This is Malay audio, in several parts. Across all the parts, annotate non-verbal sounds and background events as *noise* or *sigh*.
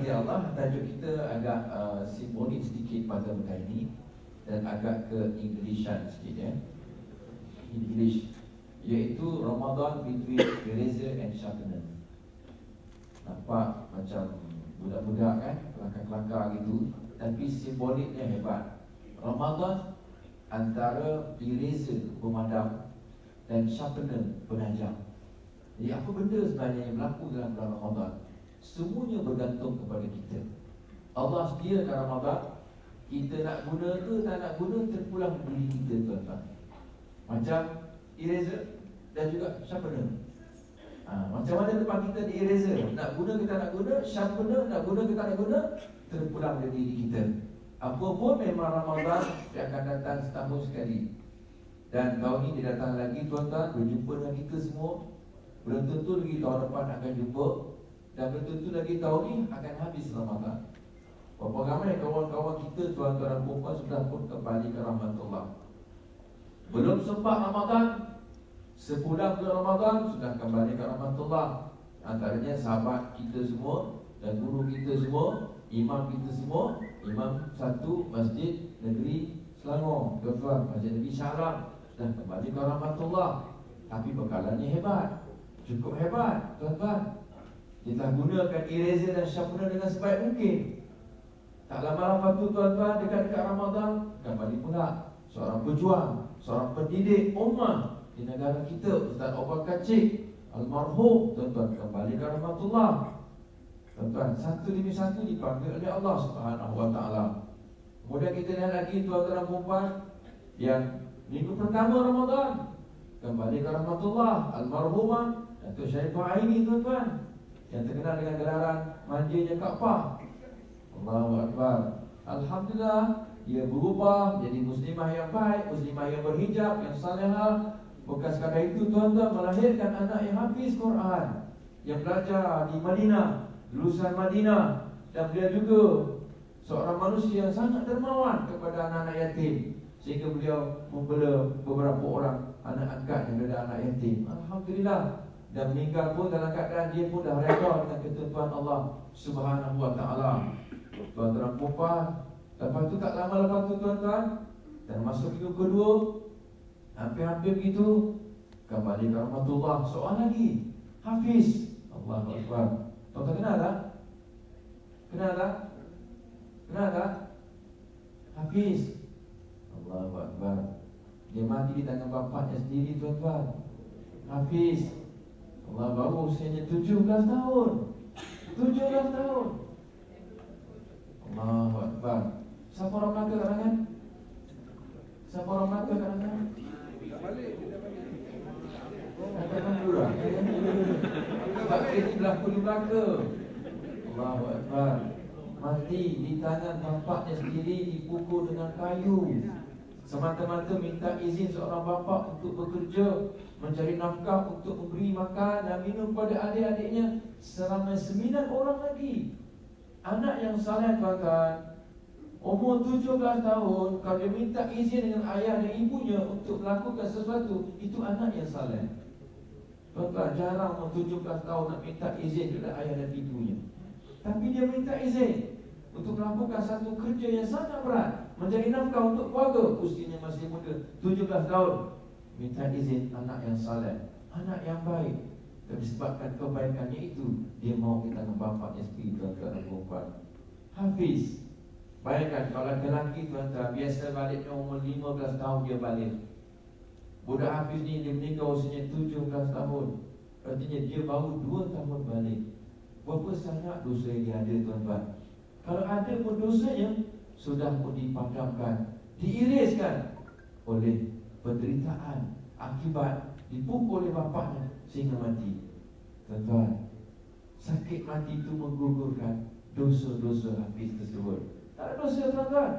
rahmati Allah Tajuk kita agak uh, simbolik sedikit pada muka ini Dan agak ke Englishan sikit ya. English Iaitu Ramadan between eraser and sharpener Nampak macam budak-budak kan? Kelakar-kelakar gitu Tapi simboliknya hebat. Ramadan antara eraser pemadam Dan sharpener penajam. Jadi apa benda sebenarnya yang berlaku dalam bulan Ramadan Semuanya bergantung kepada kita. Allah sediakan Ramadan. Kita nak guna ke tak nak guna Terpulang diri kita tuan-tuan. Macam eraser dan juga sharpener ha, Macam mana depan kita di eraser? Nak guna kita nak guna? Sharpener nak guna kita nak guna? Terpulang diri kita. Apa pun memang Ramadan Dia akan datang setahun sekali. Dan tahun ini dia datang lagi tuan-tuan. Berjumpa dengan kita semua. Belum tentu lagi tahun depan akan jumpa Dan tentu lagi tahun ini akan habis Ramadan. Berapa ramai kawan-kawan kita Tuan-tuan dan perempuan sudah pun kembali ke rahmatullah. Belum sempat Ramadan Sepulang bulan Ramadan Sudah kembali ke rahmatullah. Antaranya sahabat kita semua Dan guru kita semua Imam kita semua Imam satu Masjid Negeri Selangor. Tuan-tuan Masjid Negeri Syaram Sudah kembali ke rahmatullah. Tapi bekalannya hebat Cukup hebat Tuan-tuan Kita gunakan eraser dan sharpener dengan sebaik mungkin. Tak lama lepas tu tuan-tuan Dekat-dekat Ramadan Kembali pula. Seorang pejuang Seorang pendidik ummah di negara kita Ustaz Abu Kacik Almarhum Tuan-tuan kembali ke rahmatullah. Tuan-tuan Satu demi satu dipanggil oleh Allah Subhanahu wa ta'ala. Kemudian kita lihat lagi Tuan-tuan dan perempuan Yang minggu pertama Ramadan Kembali ke rahmatullah Almarhumah Datuk Syarifah Aini tuan-tuan Yang terkenal dengan gelaran Manjanya Kaabah Allahu Akbar. Alhamdulillah Dia berubah menjadi muslimah yang baik Muslimah yang berhijab Yang salihah. Bukan sekadar itu tuan-tuan melahirkan anak yang hafiz Quran Yang belajar di Madinah Lulusan Madinah. Dan beliau juga Seorang manusia yang sangat dermawan kepada anak-anak yatim. Sehingga beliau membela beberapa orang Anak angkat yang berada anak yatim. Alhamdulillah Dan meninggal pun dalam keadaan dia pun dah reda Dengan ketentuan Allah Subhanahu wa ta'ala. Tuan-tuan perempuan Lepas tu tak lama lepas tu tuan-tuan Dan masuk minggu kedua Hampir-hampir begitu Kembali ke rahmatullah. Soal lagi Hafiz. Allah Akbar. Tuan-tuan kenal tak? Kenal tak? Kenal tak? Hafiz. Allah Akbar. Dia mati di tangan bapaknya sendiri tuan-tuan. Hafiz Allah baru usianya 17 tahun. 17 tahun. Allah Akbar. Siapa orang Melaka kalangan? Siapa orang Melaka dulu lah Sebab ini berlaku di Melaka Allahu Akbar. Mati di tangan bapaknya sendiri Dipukul dengan kayu Semata-mata minta izin seorang bapa Untuk bekerja Mencari nafkah untuk memberi makan Dan minum pada adik-adiknya Selama sembilan orang lagi. Anak yang saleh tuan-tuan Umur 17 tahun Kalau dia minta izin dengan ayah dan ibunya Untuk melakukan sesuatu Itu anak yang saleh. Tuan-tuan jarang umur 17 tahun nak minta izin kepada ayah dan ibunya. Tapi dia minta izin Untuk melakukan satu kerja yang sangat berat. Menjadi nafkah untuk keluarga. Usianya masih muda 17 tahun. Minta izin anak yang saleh. Anak yang baik. Dan disebabkan kebaikannya itu Dia mau kita seperti tuan-tuan dan perempuan Hafiz. Bayangkan kalau lelaki tuan-tuan Biasa baliknya umur 15 tahun dia balik. Budak Hafiz ni dia menikah usianya 17 tahun. Artinya dia baru 2 tahun balik. Berapa sangat dosa yang dia ada tuan-tuan Kalau ada pun dosanya Sudah pun dipadamkan Diiriskan Oleh penderitaan Akibat dipukul oleh bapaknya Sehingga mati. Tuan-tuan Sakit mati itu menggugurkan Dosa-dosa Hafiz tersebut. Tak ada dosa tuan-tuan.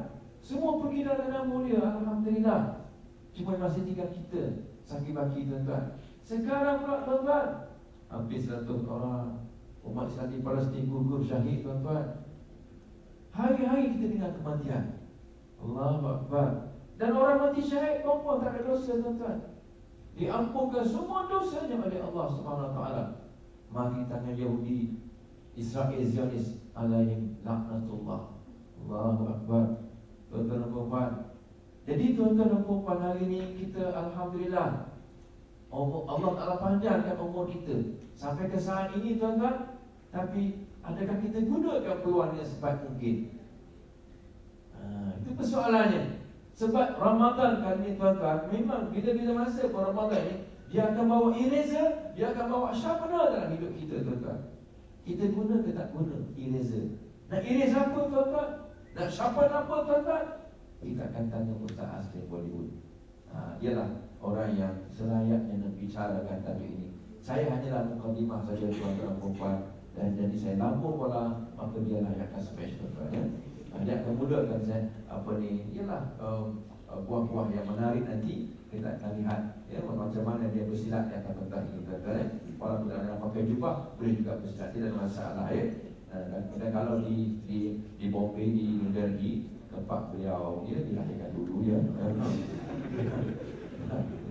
Semua pergi dalam mulia Alhamdulillah. Cuma masih tinggal kita Sakit baki tuan-tuan. Sekarang pula tuan-tuan Hampir seratus orang Umat Islam di Palestin gugur syahid tuan-tuan Hari-hari kita dengar kematian. Allah Akbar. Dan orang mati syahid pun tak ada dosa tuan-tuan. Diampunkan semua dosanya oleh Allah Taala. Mari tanya Yahudi Israel Zionis alaihim laknatullah. Allahu Akbar. Tuan-tuan dan puan jadi tuan-tuan dan puan hari ini kita Alhamdulillah Allah Ta'ala panjangkan umur kita. Sampai ke saat ini tuan-tuan. Tapi adakah kita gunakan peluang yang sebaik mungkin? Ha, Itu persoalannya. Sebab Ramadan kali ini tuan-tuan Memang bila-bila masa pun Ramadan ini Dia akan bawa eraser Dia akan bawa sharpener dalam hidup kita tuan-tuan. Kita guna ke tak guna eraser? Nak erase apa tuan-tuan? Nak sharpen apa tuan-tuan? Kita akan tanya Ustaz Asli Bollywood. Ha, Ialah orang yang selayaknya nak bicarakan tadi ini. Saya hanyalah mukadimah saja tuan-tuan perempuan Dan jadi saya lambung pula Maka dia lah yang akan special tuan ya ha, Dia akan mudahkan saya Apa ni Ialah um, buah-buah yang menarik nanti Kita akan lihat ya, Macam mana dia bersilat Dia akan tentang ini tuan-tuan ya Walaupun dalam pakai jubah Boleh juga bersilat Tidak masalah ya dan, dan kalau di di di Bombay di New Delhi tempat beliau dia dilahirkan dulu ya. *laughs*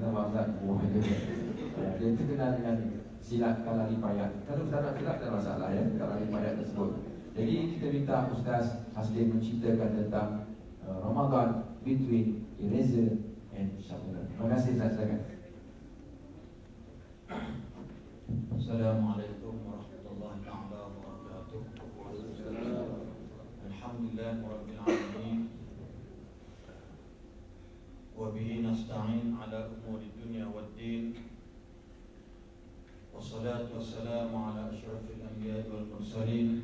Nama Ustaz Buah dia. Dia terkenal dengan silat kalah ripayat Kalau ustaz nak silap tak masalah ya Kalah ripayat tersebut. Jadi kita minta ustaz Hasdin menceritakan tentang uh, Ramadan between Eraser and Syabunan Terima kasih Ustaz, silakan. Assalamualaikum warahmatullahi wabarakatuh. Alhamdulillah Alamin. Wabihi nasta'in ala umuri dunia wa din. والصلاة والسلام على أشرف الأنبياء والمرسلين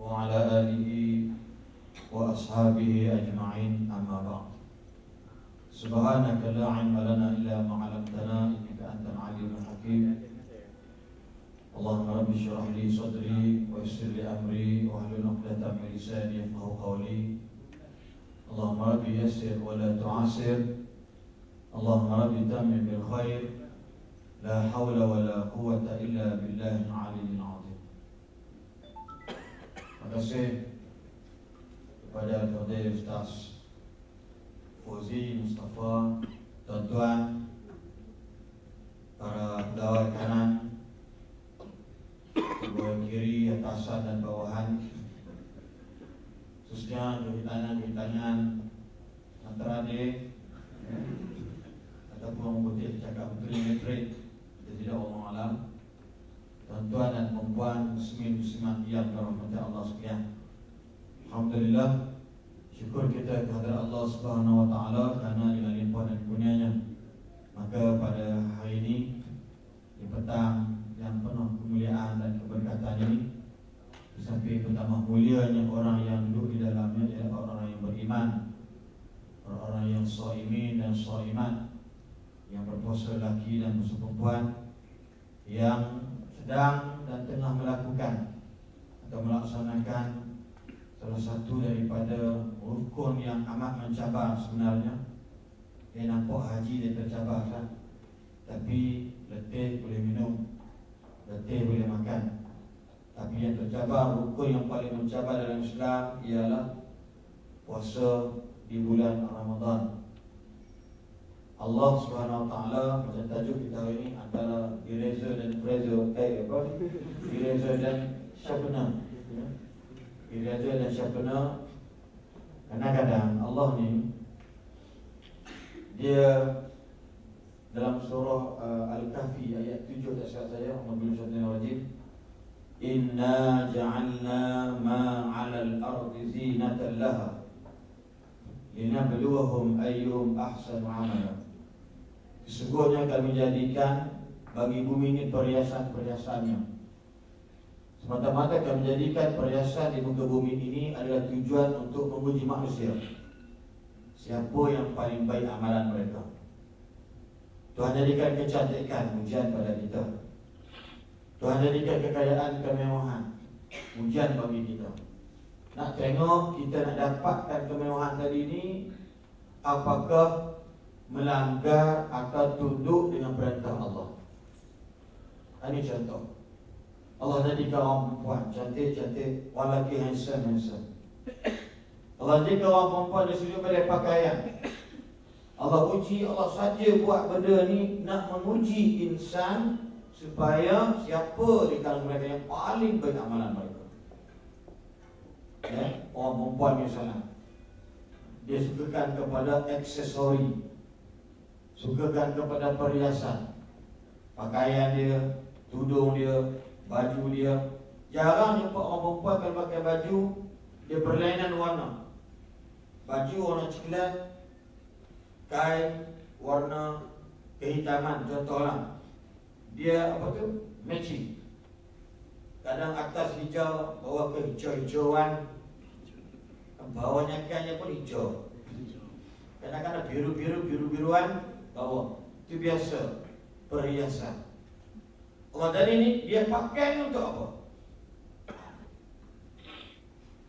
وعلى آله وأصحابه أجمعين أما بعد. سبحانك لا علم لنا إلا ما علمتنا إنك أنت العليم الحكيم. اللهم رب اشرح لي صدري ويسر لي أمري واحلل عقدة من لساني يفقهوا قولي. اللهم رب يسر ولا تعسر. اللهم رب تمم بالخير لا حول ولا قوة إلا بالله العلي العظيم Terima kasih kepada Fadil Ustaz Fauzi Mustafa Tuan-tuan Para pegawai kanan Pegawai kiri, atasan dan bawahan khususnya pertanyaan-pertanyaan antara adik ya, ataupun mengutip cakap kita tidak Allah alam. Tuan-tuan dan perempuan muslimin muslimat yang dirahmati Allah sekalian. Alhamdulillah syukur kita kepada Allah Subhanahu wa taala kerana dengan limpahan dan kurnianya. Maka pada hari ini di petang yang penuh kemuliaan dan keberkatan ini sampai pertama mulianya orang yang duduk di dalamnya ialah orang yang beriman Orang-orang yang so'imin dan so'iman Yang berpuasa lelaki dan berpuasa perempuan Yang sedang dan tengah melakukan Atau melaksanakan Salah satu daripada rukun yang amat mencabar sebenarnya. Yang nampak haji dia tercabar kan Tapi letih boleh minum Letih boleh makan. Tapi yang tercabar rukun yang paling mencabar dalam Islam ialah puasa di bulan Ramadan. Allah Subhanahu Wa Taala macam tajuk kita hari ini antara eraser dan fraser eh apa? Eraser dan sharpener. Eraser dan sharpener. Kadang-kadang Allah ni dia dalam surah uh, Al-Kahfi ayat 7 tak silap saya Muhammad bin Syaitan Rajim Inna ja'alna ma 'ala al-ardi zinatan laha linabluwahum ayyuhum ahsanu 'amala Sesungguhnya kami jadikan bagi bumi ini perhiasan-perhiasannya. Semata-mata kami jadikan perhiasan di muka bumi ini adalah tujuan untuk menguji manusia. Siapa yang paling baik amalan mereka? Tuhan jadikan kecantikan ujian pada kita. Tuhan jadikan kekayaan kemewahan Ujian bagi kita. Nak tengok kita nak dapatkan kemewahan tadi ni Apakah melanggar atau tunduk dengan perintah Allah. Ini contoh. Allah jadikan orang perempuan cantik-cantik Walaki handsome-handsome Allah jadikan orang perempuan dari sudut pada pakaian. Allah uji Allah saja buat benda ni Nak menguji insan Supaya siapa di kalangan mereka yang paling baik amalan mereka. Ya? Orang perempuan misalnya Dia sukakan kepada aksesori Sukakan kepada perhiasan. Pakaian dia Tudung dia Baju dia. Jarang jumpa orang perempuan kalau pakai baju Dia berlainan warna. Baju warna coklat Kain warna kehitaman Contohlah. Dia apa tu? Matching. Kadang atas hijau bawah ke hijau-hijauan. Bawahnya kannya pun hijau. Kadang-kadang biru-biru biru-biruan bawah itu biasa. Perhiasan. Allah tadi ni dia pakai untuk apa?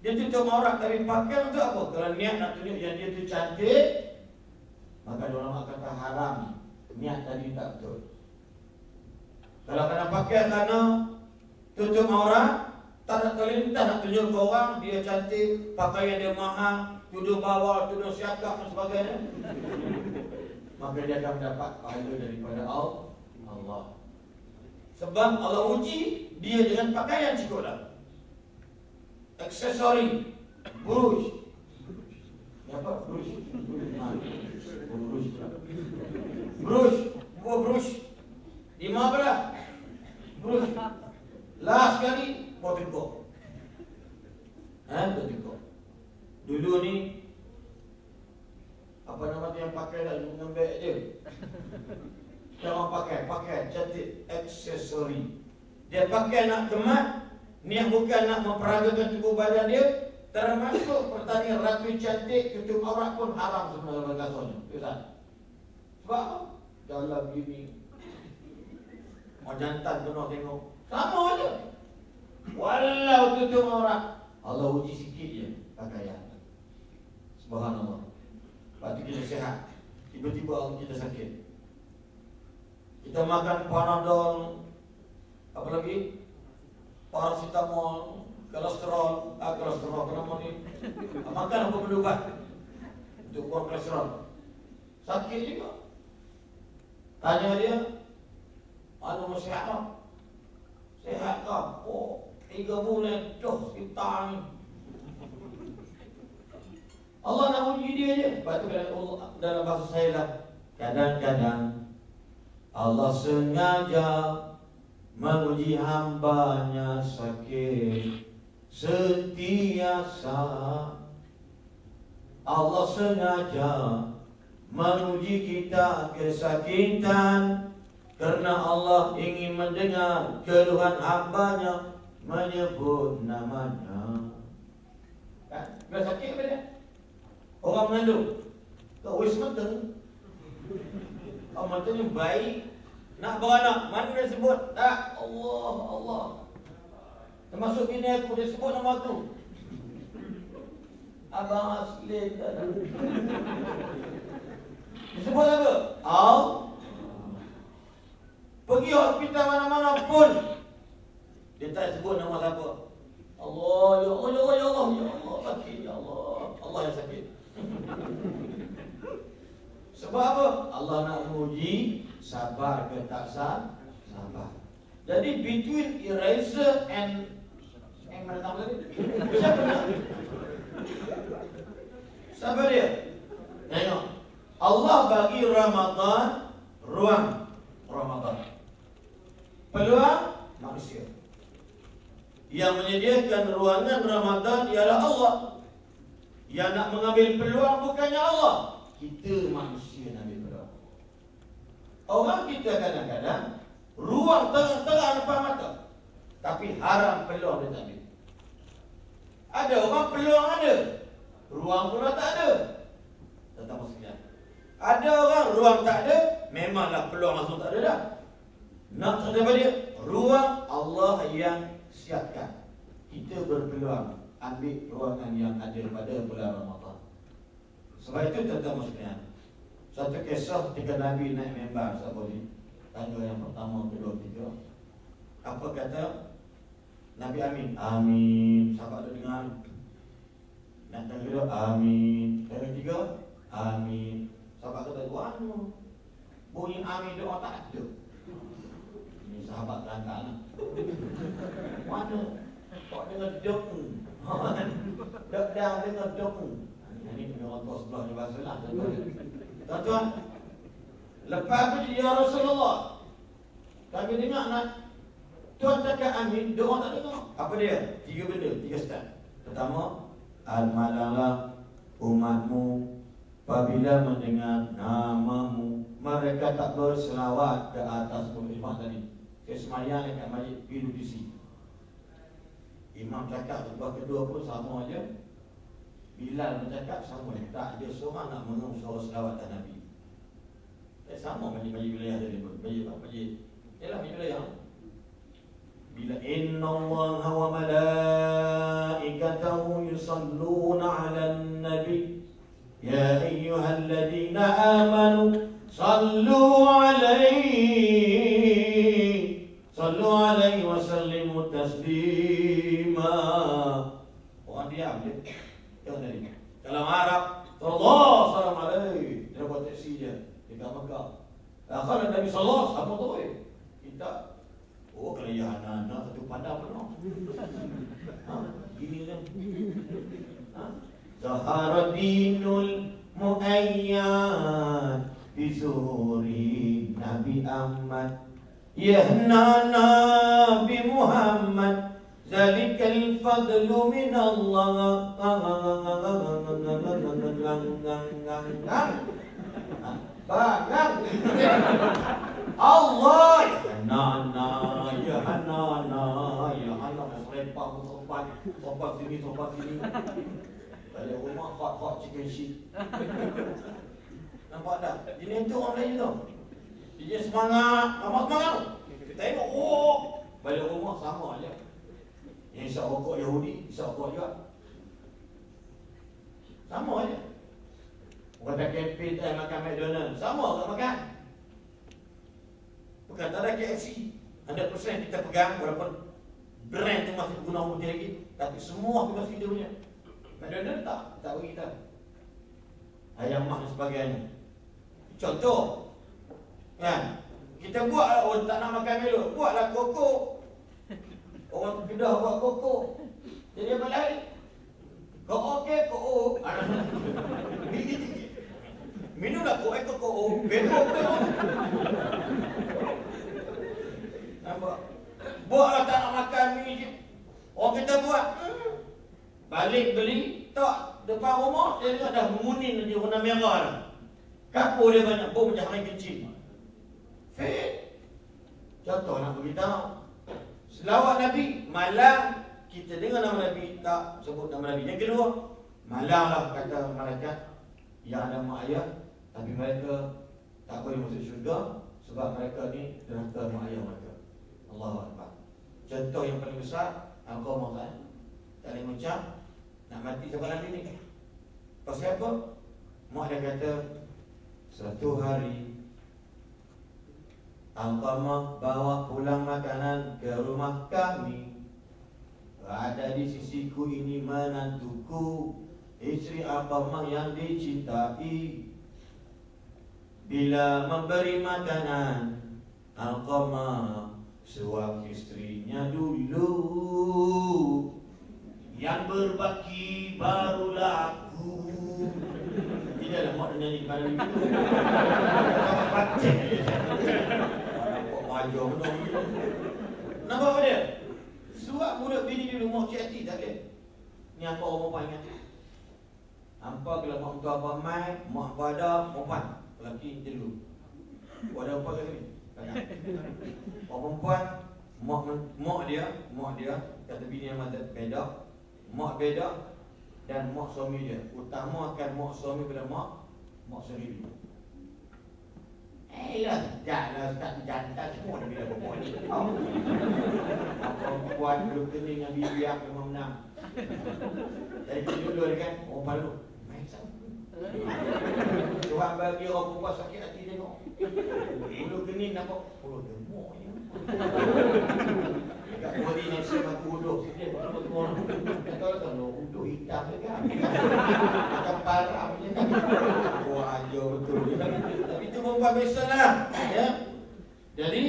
Dia tutup aurat tapi pakai untuk apa? Kalau niat nak tunjuk yang dia tu cantik maka orang akan haram niat tadi tak betul. Kalau kena pakai kerana tutup aurat, tak nak terlintas nak tunjuk ke orang, dia cantik, pakaian dia mahal, tudung bawah, tudung siakap dan sebagainya. Maka dia akan mendapat pahala daripada Allah. Sebab Allah uji dia dengan pakaian cikgulah. Aksesori, brush. Apa? Brush. Brush. Brush. Buah brush. Lima belah. Terus Last sekali Buat tengkok Ha, Dulu ni Apa nama tu yang pakai dah Dengan beg je Jangan pakai, pakai Cantik aksesori Dia pakai nak kemat Niat bukan nak memperagakan tubuh badan dia Termasuk pertandingan ratu cantik Ketuk aurat pun haram sebenarnya. Berkasanya Sebab Dalam gini Mau jantan nak tengok. Sama je. Walau tutup orang Allah uji sikit je Pakaian. Subhanallah Lepas tu kita sihat. Tiba-tiba kita sakit. Kita makan panadol Apa lagi? Paracetamol Kolesterol. Ah, Kolesterol Kenapa ni? Makan apa benda ubat Untuk buang kolesterol. Sakit juga. Tanya dia mana mau sehat tak? Sehat tak? Oh, tiga bulan Duh, kita ni Allah nak uji dia je Lepas tu Allah, dalam bahasa saya lah Kadang-kadang Allah sengaja Menguji hambanya sakit Setiasa Allah sengaja Menguji kita kesakitan Kerana Allah ingin mendengar keluhan hambanya Menyebut namanya Kan? Biar sakit apa dia? Orang mengandung Tak wis Orang mateng ni baik. Nak bawa anak, mana dia sebut? Tak, Allah, Allah. Termasuk bini aku, dia sebut nama tu Abang Aslin Dia sebut apa? Allah Pergi hospital mana-mana pun. Dia tak sebut nama siapa. Allah, ya Allah, ya Allah, ya Allah, ya Allah. Allah yang sakit Sebab apa? Allah nak uji sabar ke tak sabar. Jadi between eraser and yang mana nama tadi? Siapa nak? Siapa dia? Tengok. Allah bagi Ramadan ruang Ramadan. Peluang manusia. Yang menyediakan ruangan Ramadan ialah Allah. Yang nak mengambil peluang bukannya Allah. Kita manusia nak ambil peluang. Orang kita kadang-kadang ruang tengah-tengah depan mata. Tapi haram peluang dia tak ambil. Ada orang peluang ada. Ruang pula tak ada. Tentang sekian. Ada orang ruang tak ada, memanglah peluang langsung tak ada dah. Nak kata dia, ruang Allah yang siapkan. Kita berpeluang ambil ruangan yang ada pada bulan Ramadan. Sebab itu tentang sekalian. Satu kisah ketika Nabi naik membar sahabat ini. Tangga yang pertama, kedua, tiga. Apa kata Nabi Amin? Amin. Sahabat ada dengar. Nak tangga kedua, Amin. Tangga ketiga, Amin. Sahabat kata, Wanu. Bunyi Amin doa tak ada. Ini sahabat terangkan lah. Mana? Kau dengar duk. Duk *laughs* dah dengar duk. Ini punya orang tua sebelah ni bahasa lah. Tuan-tuan. Lepas tu ya Rasulullah. Kami dengar nak Tuan cakap amin, doa tak dengar. Apa dia? Tiga benda, tiga step. Pertama, al-malalah umatmu apabila mendengar namamu mereka tak berselawat ke atas imam tadi. Kesemayang dekat majlis PWC. Imam cakap lepas kedua pun sama aja. Bilal bercakap sama aja. Tak ada seorang nak mengung suara selawat dan Nabi. Eh, sama majlis-majlis wilayah tadi pun. Majlis apa? Majlis. Yalah majlis wilayah. Bila inna Allah wa malaikatahu yusalluna ala nabi Ya ayyuhalladzina amanu Sallu alaihi Sallu alaihi wa sallimu taslima Orang diam dia Jangan tadi Kalau Arab Allah salam alaihi Dia buat teksi je Dekat Mekah. Akhirnya Nabi Sallallahu Apa tu eh Kita Oh kalau ya anak-anak satu padam penuh. Ha? Gini kan? Ha? Zahara dinul mu'ayyad. Bizuri Nabi Ahmad Yahna Nabi Muhammad Zalikal fadlu min Allah Bangang Allah Ya Nana Ya Nana Ya Nana Serempang Sopan Sopan sini Sopan sini Balik rumah Hot hot chicken shit Nampak tak? Ini itu orang Melayu tau Dia semangat Amat semangat. Kita tengok Oh. Balik rumah sama aja. Yang isap rokok Yahudi Isap rokok juga. Sama aja. Bukan tak campaign tak makan McDonald Sama tak makan. Bukan tak ada KFC 100% kita pegang Walaupun brand tu masih guna putih lagi Tapi semua kita masih dia punya. McDonald tak Tak bagi kita Ayam mak dan sebagainya. Contoh Kan Kita buatlah orang tak nak makan Milo Buatlah koko Orang kedah buat koko Jadi apa lain Kok okey, kok oh. Minumlah kok ekor kok oh. Betul betul. Nampak? Buatlah tak nak makan ni. Orang kita buat. Balik beli, tak depan rumah dia dah menguning dia warna merah dah. Kapur dia banyak, bom hari kecil. Fit. Contoh nak beritahu. Selawat Nabi, malam kita dengar nama Nabi, tak sebut nama Nabi. Yang kedua, malanglah kata malaikat yang ada mak ayah, tapi mereka tak boleh masuk syurga sebab mereka ni derhaka mak ayah mereka. Allah Akbar. Contoh yang paling besar, Al-Qamah kan? Tak boleh macam nak mati sebab Nabi ni. Pasal apa? Mak dia kata, satu hari Al-Qamah bawa pulang makanan ke rumah kami. Ada di sisiku ini menantuku Istri Alqamah yang dicintai. Bila memberi makanan Alqama Suap istrinya dulu. Yang berbaki barulah aku. Tidaklah mak dia nyanyi pada itu Sama pacik Maju benar Nampak apa dia? Suap mulut bini di rumah cik hati tak ada? Ni apa orang perempuan ingat? Nampak kalau mak tua apa mai Mak pada perempuan. Lelaki dulu Ada apa lagi? Orang perempuan mak, mak dia Mak dia Kata bini yang mata beda. Mak beda Dan mak suami dia. Utama akan mak suami pada mak Mak sendiri Eh lah Janganlah tak jantan semua Dia bila perempuan ni. Perempuan belum kening dengan bibi aku memang menang. Jadi dulu dia kan Orang palu sama Tuhan bagi orang perempuan sakit hati tengok. Bulu kening nampak Oh demok ni. Dekat body ni orang? Kata orang kalau uduk hitam je kan Macam parah punya kan Wah ajar betul Lah ya? Jadi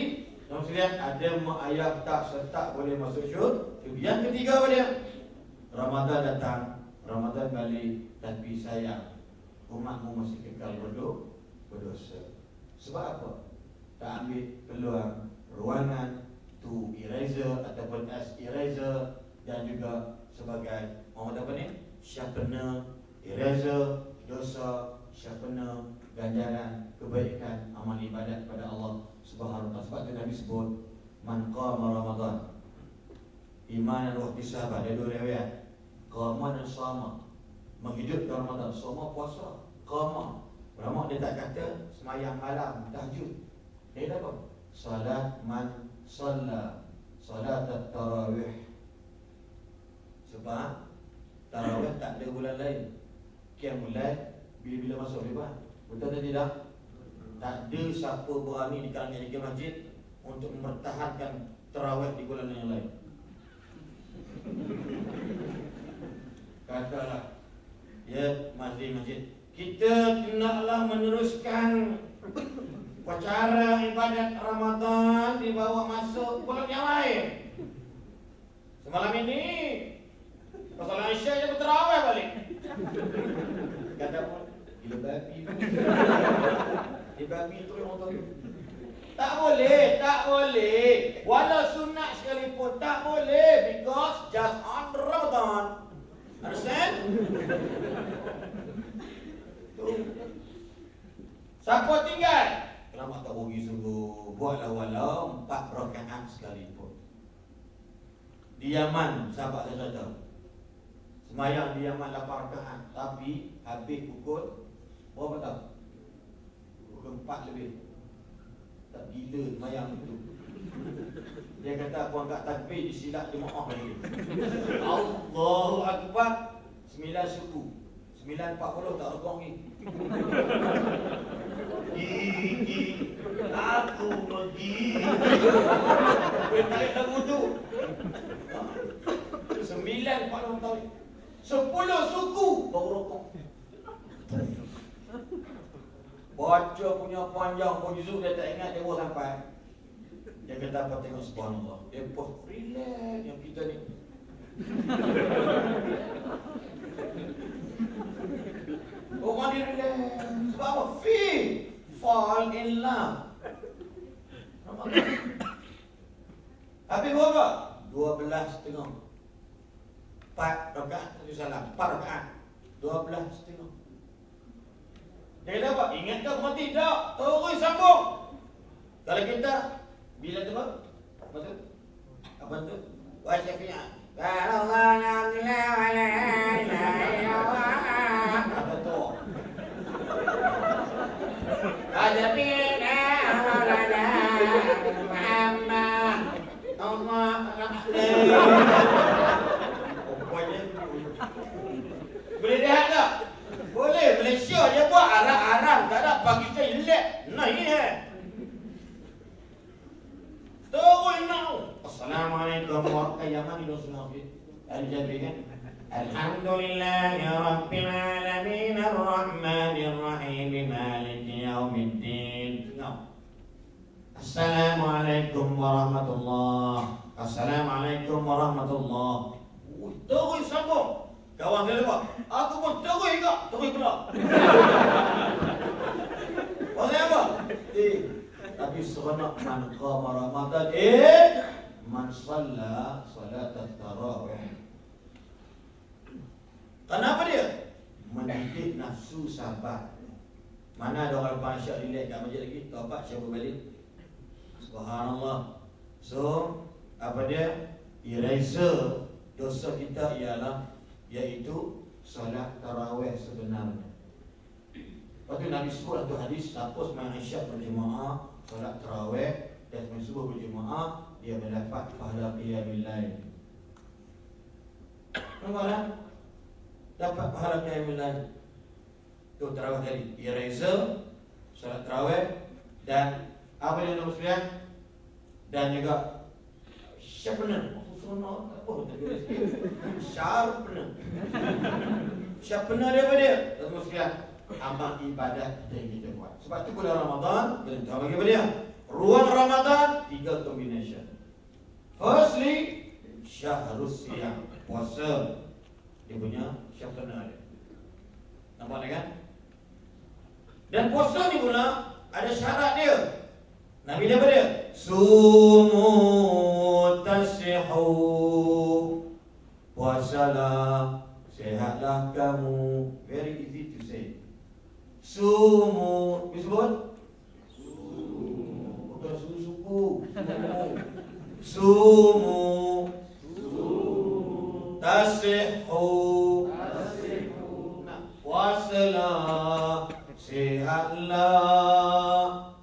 Yang sekalian ada mak ayah tak serta boleh masuk syurga Yang ketiga apa dia? Ramadan datang Ramadan balik Tapi sayang umatmu masih kekal bodoh berdosa. Sebab apa? Tak ambil peluang ruangan to eraser ataupun as eraser dan juga sebagai orang apa ni? Sharpener, eraser, dosa, sharpener, ganjaran, kebaikan, amal ibadat kepada Allah Subhanahu wa taala. Sebab tu Nabi sebut man qama Ramadan imanan wa ihtisaban ada dua riwayat. Qama dan sama. Menghidupkan Ramadan. Semua puasa qama. Ulama dia tak kata semayang malam tahajud. Dia kata apa? Salat man salla salat tarawih sebab tarawih tak ada bulan lain. Kiam mulai bila-bila masuk lepas betul atau tidak tak ada siapa berani di kalangan di masjid untuk mempertahankan tarawih di bulan yang lain. *laughs* Katalah Ya, masjid-masjid. Kita hendaklah meneruskan Upacara ibadat Ramadan Dibawa masuk bulan yang lain. Semalam ini Pasal Aisyah dia berterawih balik. Kata pun Gila babi Dia babi tu yang orang tak boleh, tak boleh. Walau sunat sekalipun tak boleh because just on Ramadan. Understand? Siapa tinggal? Kenapa tak rugi sungguh? Buatlah walau empat rakaat sekalipun. Di Yaman, sahabat saya cerita. Semayang di Yaman lapan rakaat. Tapi habis pukul berapa tak? Pukul empat lebih. Tak gila semayang itu. Dia kata aku angkat takbir disilap jemaah lagi. Allahu Akbar. Sembilan suku. Sembilan empat puluh tak rekong ni. Gigi. Aku pergi. Dia tarik lagu tu. Sembilan empat puluh tahun. Sepuluh suku baru rokok. Baca punya panjang pun Yusuf dia tak ingat dia sampai. Dia kata apa tengok subhanallah Dia pun relax yang kita ni *laughs* Orang dia relax Sebab apa? Feel Fall in love? Habis berapa? Dua belas setengah Empat rakaat Empat rakaat Dua belas setengah Dia kata apa? Ingat tak mati? Tak Terus sambung Kalau kita bila tu apa? Apa tu? Apa tu? Wa syafi'a. Kalau Muhammad Allah Boleh lihat tak? Malaysia dia buat arang-arang. Tak ada bagi saya lek nah ini eh. Terus nak. Assalamualaikum. Eh, warahmatullahi eh? wabarakatuh Ayah mana dia Al-Jabir Alhamdulillah ya Rabbil Alamin Ar-Rahman Ar-Rahim Malik Yawmiddin no. Assalamualaikum warahmatullahi Assalamualaikum warahmatullahi Terus sambung. Kawan dia lepas Aku pun terus juga Terus pula Maksudnya apa? Eh Tapi seronok Man qama Ramadan Eh Man salla Salat tarawih Kenapa dia? Mendidik nafsu sabar Mana ada orang lepas syak relax kat masjid lagi Taubat siapa balik Subhanallah So Apa dia? Eraser Dosa kita ialah Iaitu Salat tarawih sebenarnya. Lepas tu Nabi sebut satu hadis Siapa semayang isyak berjemaah Salat tarawih Dan semayang subuh berjemaah Dia mendapat pahala qiyamil lain Nampak tak? Dapat pahala qiyamil lain Tu tarawih tadi. Eraser Salat tarawih Dan Apa yang nombor sembilan Dan juga Sharpener Sharpener Sharpener Sharpener dia apa dia? Nombor sembilan amal ibadat kita yang kita buat. Sebab tu bulan Ramadan, kita bagi apa dia? Ruang Ramadan, tiga combination. Firstly, syahrus siyam, puasa. Dia punya syafana dia. Nampak tak kan? Dan puasa ni pula, ada syarat dia. Nabi dia apa dia? Sumu tasihu Puasalah Sehatlah kamu. Very easy to say. Sumu Disebut? Sumu. Bukan suku-suku Sumu. Sumu Tasihu Tasihu Puasalah Sihatlah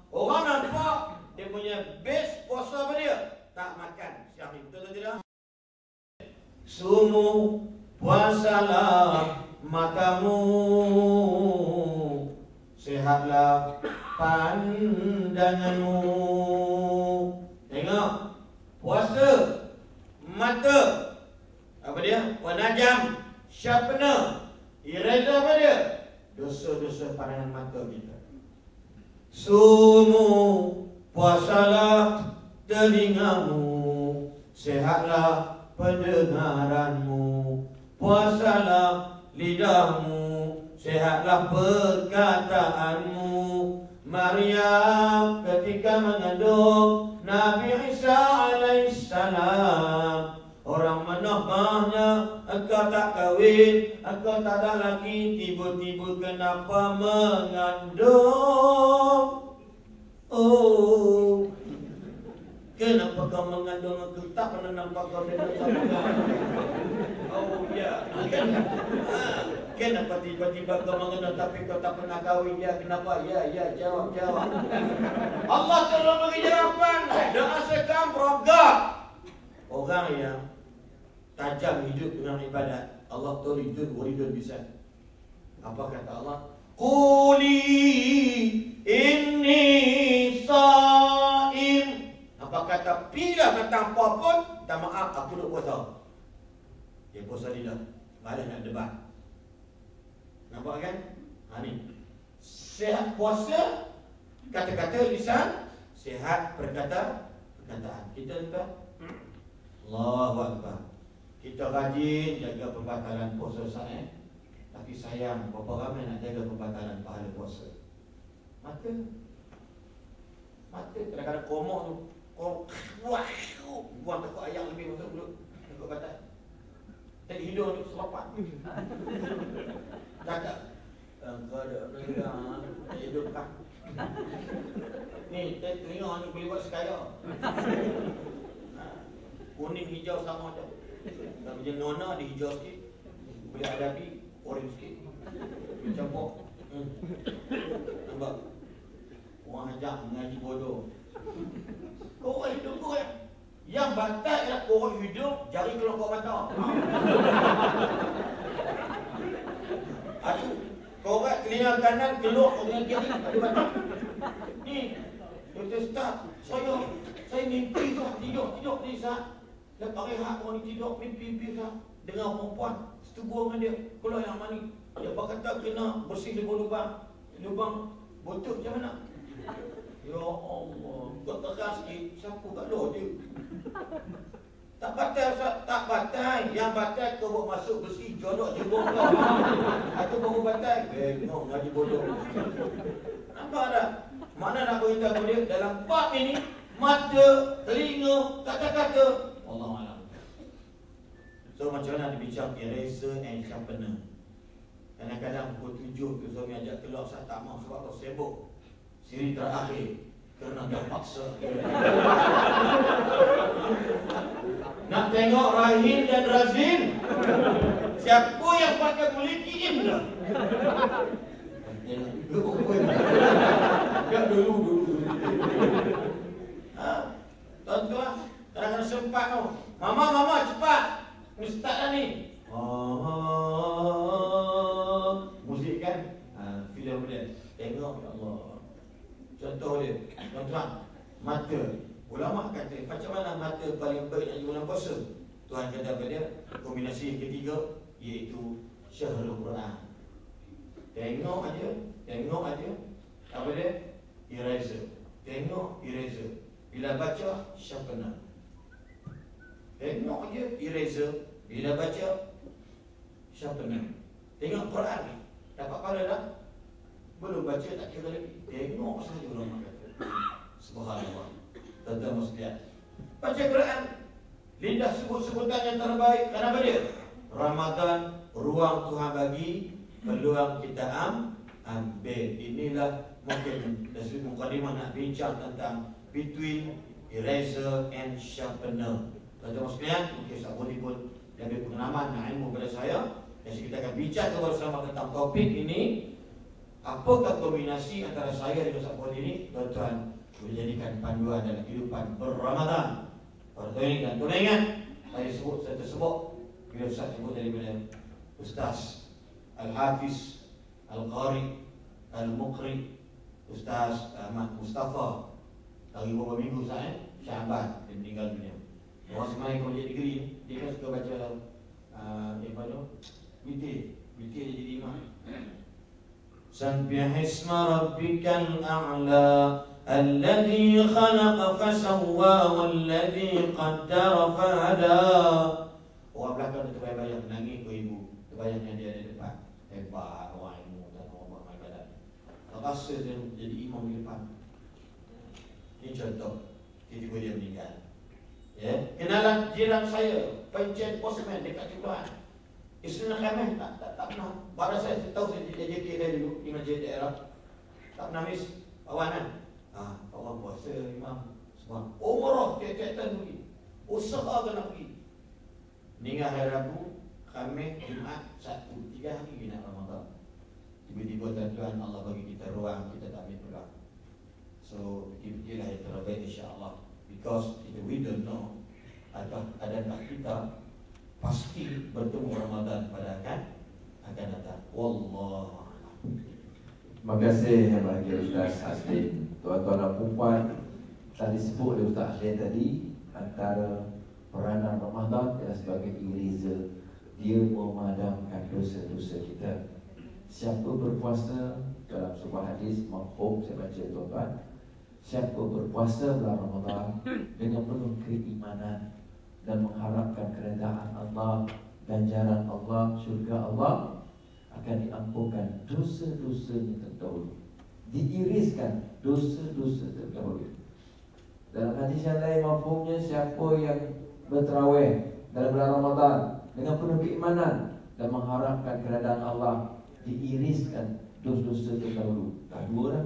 Orang nampak Punya base puasa apa dia? Tak makan. Siang ni Betul atau tidak? Sumu Puasalah matamu. Sehatlah pandanganmu. Tengok. Puasa Mata. Apa dia? Penajam Sharpener. Eraser apa dia? Dosa-dosa pandangan mata kita. Sumu Puasalah telingamu Sehatlah pendengaranmu. Puasalah lidahmu Sehatlah perkataanmu. Maryam ketika mengandung Nabi Isa alaihissalam Orang menahmahnya Engkau tak kahwin Engkau tak ada lagi Tiba-tiba kenapa mengandung Oh Kenapa kau mengandung aku tak pernah nampak kau dengan sama Oh ya. Kenapa tiba-tiba kau mengandung tapi kau tak pernah kahwin ya? Kenapa? Ya, ya, jawab, jawab. Allah tolong bagi jawapan. Come from God. Orang yang tajam hidup dengan ibadat. Allah turidun waridun bisa. Apa kata Allah? Quli inni sa'im. Apa kata bila datang apa pun Tak maaf aku duk puasa. Dia puasa dia dah. Malah nak debat. Nampak kan? Ha ni. Sehat puasa Kata-kata lisan Sehat perkata Perkataan. Kita tuan Allahu Akbar. Kita rajin jaga pembatalan puasa saya Tapi sayang Berapa ramai nak jaga pembatalan pahala puasa Mata Mata kadang-kadang komok tu Oh, wah, buang tekuk ayam lebih masuk mulut. Tekuk batas. Tadi hidung ni selapan. Cakap. Engkau ada pegang. Hidung kan. Ni, telinga ni boleh buat sekaya. Kuning hijau sama je. Tak macam nona di hijau sikit. Boleh hadapi orange sikit. Boleh campur. Hmm. Nampak? Orang ajak mengaji bodoh. Korek hidung korek Yang batal ialah korek hidung Jari kau mata Aduh Korek telinga kanan keluar telinga kiri Ada batal Ni Dr. Ustaz Saya Saya mimpi tu Tidur Tidur ni Ustaz Lepas rehat orang ni tidur Mimpi-mimpi Ustaz Dengar perempuan Setubuh dengan dia Keluar yang mani Dia kata kena bersih lubang-lubang Lubang. Botol macam mana? Ya Allah Kau terang sikit Siapa kat luar dia tak batal tak batal. Yang batal kau buat masuk besi jolok jebong kau. Atau baru batal no ngaji bodoh. Nampak tak? Mana nak beritahu dia dalam bab ini mata telinga kata-kata so macam mana dibincang eraser and sharpener kadang-kadang pukul tujuh tu suami ajak keluar saya tak mau sebab kau sibuk. Siri terakhir kerana terpaksa *laughs* Nak tengok Rahim dan Razin? Siapa yang pakai kiim dah Enggak dulu dulu. Ha? Tuan-tuan Kadang-kadang sempat tu. Mama, mama cepat Dah ni oh, Musik kan ha, Film dia Tengok ya Allah Contoh dia, tuan-tuan, mata. Ulama kata, macam mana mata paling baik nak bulan puasa? Tuhan kata pada dia, kombinasi yang ketiga, iaitu syahrul Quran. Tengok aja, tengok aja. Apa dia? Eraser. Tengok eraser. Bila baca, sharpener. Tengok aja eraser. Bila baca, sharpener. Tengok Quran. Dapat pada dah? Belum baca tak kira lagi Tengok saja orang kata Subhanallah Tentang muslihat Baca Quran Lidah sebut-sebutan yang terbaik Kenapa dia? Ramadan Ruang Tuhan bagi Peluang kita am Ambil Inilah mungkin Dari mukadimah nak bincang tentang Between Eraser and Sharpener Tentang muslihat Mungkin tak boleh pun Lebih pengalaman dan ilmu pada saya. Jadi kita akan bincang bersama tentang topik ini. Apakah kombinasi antara saya dengan Ustaz Fadil ini Tuan-tuan menjadikan panduan dalam kehidupan berramadan? Pada tahun ini dan tuan ingat Saya sebut, saya tersebut Bila Ustaz sebut daripada Ustaz Al-Hafiz Al-Qari Al-Muqri Ustaz Ahmad Mustafa. Dari beberapa minggu Ustaz eh? Syahabat Dia meninggal dunia Orang semuanya kalau jadi negeri Dia kan suka baca uh, Yang apa tu Witir Witir dia jadi imam سبح اسم ربك الأعلى الذي خلق فسوى والذي قدر فهدى Orang belakang tu terbayang-bayang menangis ke ibu Terbayang yang dia ada depan Hebat orang ilmu dan orang mahu ibadat Tak rasa dia jadi imam di depan Ini contoh Tiba-tiba dia meninggal Ya, Kenalan jiran saya Pencet postman dekat Cipuan Islam Khamis tak, tak, tak pernah. Pada saya tahu saya jadi JK saya dulu Di masjid daerah. Tak pernah miss Awanan. Ah, Awak puasa imam Semua. Umrah tiap-tiap tahun pergi. Usaha kena pergi? Ninggal hari Rabu Khamis Jumat Satu Tiga hari lagi nak Ramadan. Tiba-tiba tuan-tuan Allah bagi kita ruang Kita tak ambil peluang So Fikir-fikirlah yang terbaik insyaAllah Because we don't know Adakah, adakah kita pasti bertemu Ramadan pada akan akan datang. Wallah. Terima kasih yang bahagia Ustaz Haslim Tuan-tuan dan perempuan Telah disebut oleh Ustaz Haslim tadi Antara peranan Ramadan Ialah sebagai eraser. Dia memadamkan dosa-dosa kita. Siapa berpuasa Dalam sebuah hadis Mahfum saya baca tuan-tuan Siapa berpuasa dalam Ramadan Dengan penuh keimanan dan mengharapkan keredaan Allah, ganjaran Allah, syurga Allah akan diampunkan dosa-dosa terdahulu. Diiriskan dosa-dosa terdahulu. Dalam hadis yang lain mafhumnya siapa yang berterawih dalam bulan Ramadan dengan penuh keimanan dan mengharapkan keredaan Allah diiriskan dosa-dosa terdahulu. Tak dua dah.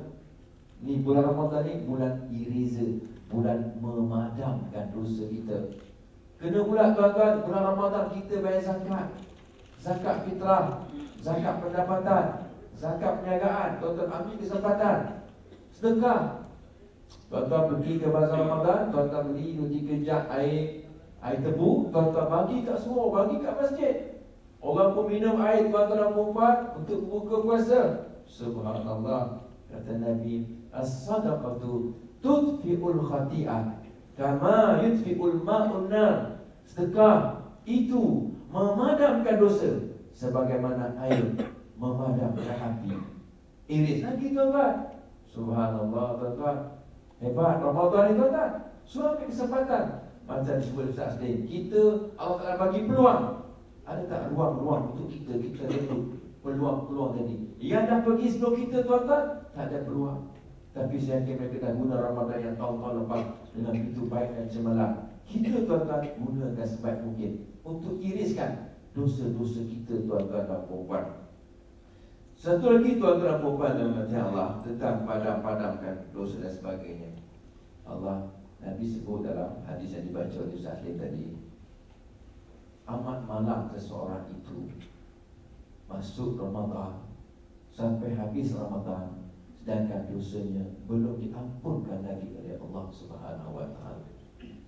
Ni bulan Ramadan ni bulan iriza, bulan memadamkan dosa kita. Kena pula tuan-tuan Bulan Ramadan kita bayar zakat. Zakat fitrah Zakat pendapatan Zakat perniagaan Tuan-tuan ambil kesempatan. Sedekah. Tuan-tuan pergi ke bazar Ramadan Tuan-tuan beli 2-3 jat air Air tebu Tuan-tuan bagi kat semua Bagi kat masjid. Orang pun minum air Tuan-tuan dan Untuk buka puasa. Subhanallah Kata Nabi As-sadaqatu Tudfi'ul khati'ah Kama yudfi'ul ma'un nar Sedekah itu memadamkan dosa sebagaimana air memadamkan api. Iris lagi tuan-tuan. Subhanallah tuan-tuan. Hebat Ramadan ni tuan-tuan. Suami kesempatan. Macam disebut Ustaz Asli. Kita Allah Ta'ala bagi peluang. Ada tak ruang-ruang untuk kita Kita tentu peluang-peluang tadi Yang dah pergi sebelum kita tuan-tuan Tak ada peluang Tapi saya yakin mereka dah guna Ramadan yang tahun-tahun lepas Dengan pintu baik dan cemerlang Kita tuan-tuan gunakan sebaik mungkin Untuk iriskan dosa-dosa kita tuan-tuan dan perempuan Satu lagi tuan-tuan dan perempuan dan mati Allah Tentang padam-padamkan dosa dan sebagainya. Allah Nabi sebut dalam hadis yang dibaca oleh Ustaz tadi amat malam seseorang itu masuk Ramadan sampai habis Ramadan sedangkan dosanya belum diampunkan lagi oleh Allah Subhanahu wa taala.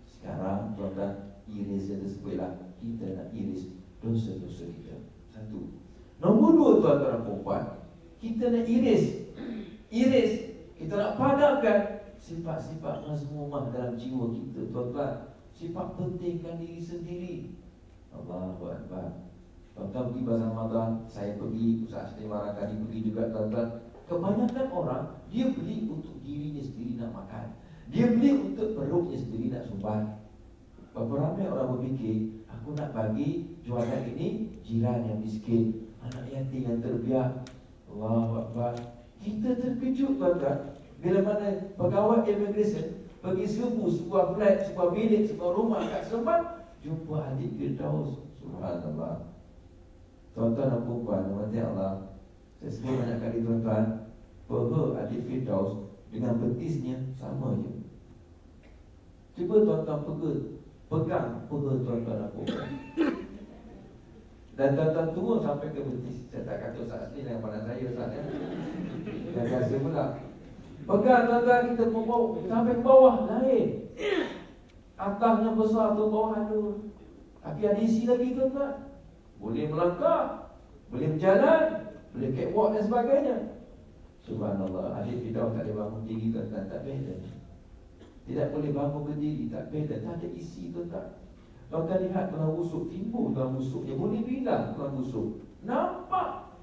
Sekarang tuan-tuan iris tersebutlah kita nak iris dosa-dosa kita. Satu. Nombor dua tuan-tuan dan puan, kita nak iris iris kita nak padamkan sifat-sifat mazmumah dalam jiwa kita tuan-tuan. Sifat pentingkan diri sendiri Allahu Akbar Tuan-tuan pergi bazar Ramadan Saya pergi Ustaz Asli kali pergi juga tuan-tuan Kebanyakan orang Dia beli untuk dirinya sendiri nak makan. Dia beli untuk perutnya sendiri nak sumbat. Berapa ramai orang berfikir Aku nak bagi jualan ini Jiran yang miskin. Anak yatim yang terbiak. Allahu Akbar. Kita terkejut tuan-tuan. Bila mana pegawai immigration Pergi serbu sebuah flat, sebuah bilik, sebuah rumah kat Sempat jumpa adik Firdaus Subhanallah. Tuan-tuan dan Mati Allah Saya sebut banyak kali tuan-tuan Peha adik Firdaus Dengan betisnya sama je. Cuba tuan-tuan pega Pegang peha tuan-tuan dan perempuan Dan tuan-tuan turun sampai ke betis. Saya tak kata Ustaz Asli yang pada saya Ustaz ya. Yang biasa pula. Pegang tuan-tuan kita membawa Sampai ke bawah lain. Atasnya besar tu bawah ada Tapi ada isi lagi tu tak Boleh melangkah Boleh berjalan Boleh catwalk dan sebagainya. Subhanallah Adik Fidaw tak boleh bangun diri tu tak Tak beda Tidak boleh bangun berdiri Tak beda Tak ada isi tu tak Kalau kan lihat tuan busuk Timbul tuan busuknya Boleh bilang tuan busuk Nampak?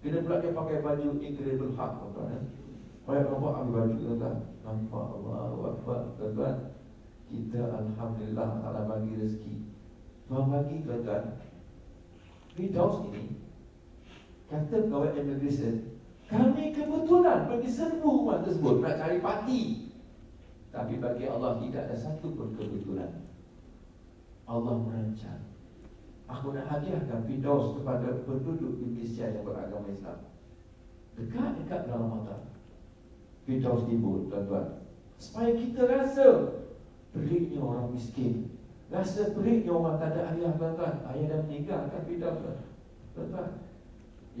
Kena pula dia pakai baju Incredible Hulk tuan-tuan eh? Baik Allah ambil baju tuan-tuan. Nampak? Allah Akbar tuan-tuan. Kita Alhamdulillah Allah bagi rezeki. Tuhan bagi tuan-tuan Firdaus ini Kata pegawai immigration Kami kebetulan pergi serbu rumah tersebut Nak cari parti. Tapi bagi Allah tidak ada satu pun kebetulan. Allah merancang. Aku nak hadiahkan Firdaus kepada penduduk Indonesia yang beragama Islam. Dekat-dekat dalam mata. Firdaus timbul tuan-tuan. Supaya kita rasa Peliknya orang miskin. Rasa peliknya orang tak ada ayah tuan-tuan. Ayah dah meninggal kan pindah tuan-tuan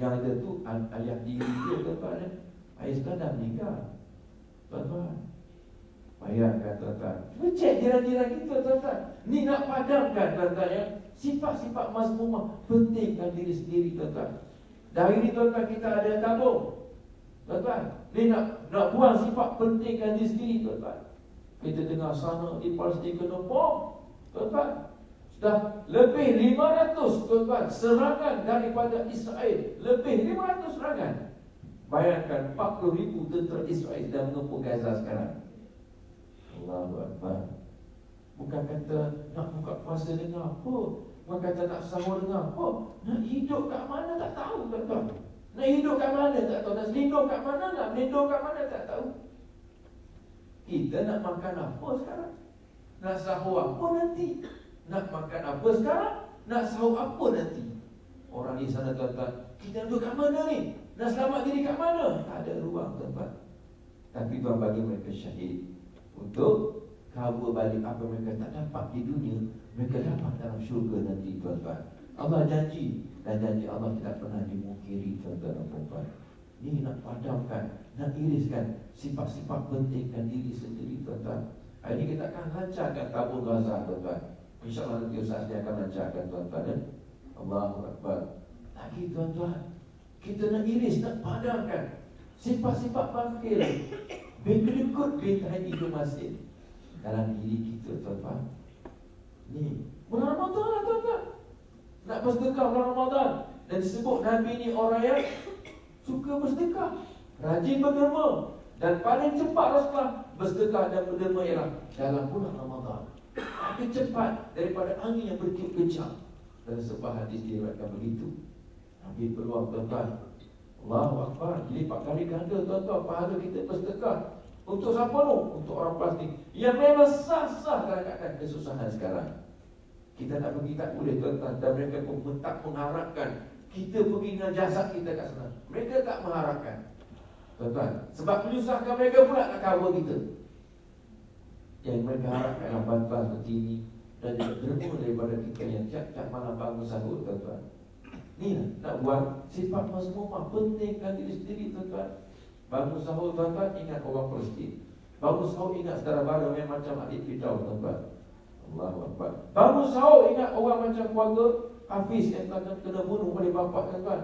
Yang ada tu ayah diri dia tuan-tuan eh? Ayah sekarang dah meninggal. Tuan-tuan. Bayangkan tuan-tuan. Cuba cek jiran-jiran kita tuan-tuan. Ni nak padamkan tuan-tuan ya. Sifat-sifat mazmumah Pentingkan diri sendiri tuan-tuan. Dari ni tuan-tuan kita ada tabung Tuan-tuan Ni nak nak buang sifat pentingkan diri sendiri tuan-tuan. Kita dengar sana di Palestin kena bom Tuan-tuan Sudah lebih 500 Tuan-tuan Serangan daripada Israel. Lebih 500 serangan. Bayangkan 40 ribu tentera Israel Sudah mengepung Gaza sekarang. Allahu Akbar. Bukan kata nak buka puasa dengan apa. Bukan kata nak sahur dengan apa. Nak hidup kat mana tak tahu tuan-tuan. Nak hidup kat mana tak tahu. Nak selindung kat mana Nak melindung kat mana tak tahu. Kita nak makan apa sekarang? Nak sahur apa nanti? Nak makan apa sekarang? Nak sahur apa nanti? Orang di sana tuan-tuan Kita duduk kat mana ni? Nak selamat diri kat mana? Tak ada ruang tuan-tuan Tapi Tuhan bagi mereka syahid Untuk cover balik apa mereka tak dapat di dunia Mereka dapat dalam syurga nanti tuan-tuan Allah janji Dan janji Allah tidak pernah dimukiri tuan-tuan dan puan Ini nak padamkan Nak iriskan sifat-sifat pentingkan diri sendiri tuan-tuan. Hari ini kita akan lancarkan tabur Gaza tuan-tuan. InsyaAllah nanti Ustaz dia akan lancarkan tuan-tuan. Ya? Allahu Akbar. Lagi tuan-tuan. Kita nak iris, nak padamkan sifat-sifat bangkil. Berikut bintang itu masih dalam diri kita tuan-tuan. Ni, bulan Ramadan lah tuan-tuan. Nak bersedekah bulan Ramadan Dan disebut Nabi ni orang yang Suka bersedekah Rajin berderma Dan paling cepat Rasulullah Bersedekah dan berderma ialah Dalam bulan Ramadan Tapi cepat daripada angin yang bertiup kencang Dan sebab hadis diriwayatkan begitu. Nabi peluang tuan-tuan Allahu Akbar. Lipat kali ganda tuan-tuan. Pahala kita bersedekah. Untuk siapa tu? Untuk orang plastik. Yang memang sah-sah keadaan kesusahan sekarang. Kita nak pergi tak boleh tuan-tuan. Dan mereka pun tak mengharapkan. Kita pergi dengan jasad kita kat sana. Mereka tak mengharapkan. Tuan-tuan Sebab menyusahkan mereka pula nak cover kita Yang mereka harapkan bantuan seperti ini Dan juga derma daripada kita yang tiap-tiap malam bangun sahur tuan-tuan. Ni lah, nak buat sifat mazmumah Pentingkan diri sendiri tuan-tuan. Bangun sahur tuan-tuan ingat orang Palestin Bangun sahur ingat saudara baru yang macam adik Fidau tuan-tuan. Allah Akbar. Bangun sahur ingat orang macam keluarga Hafiz yang akan kena bunuh oleh bapak tuan-tuan.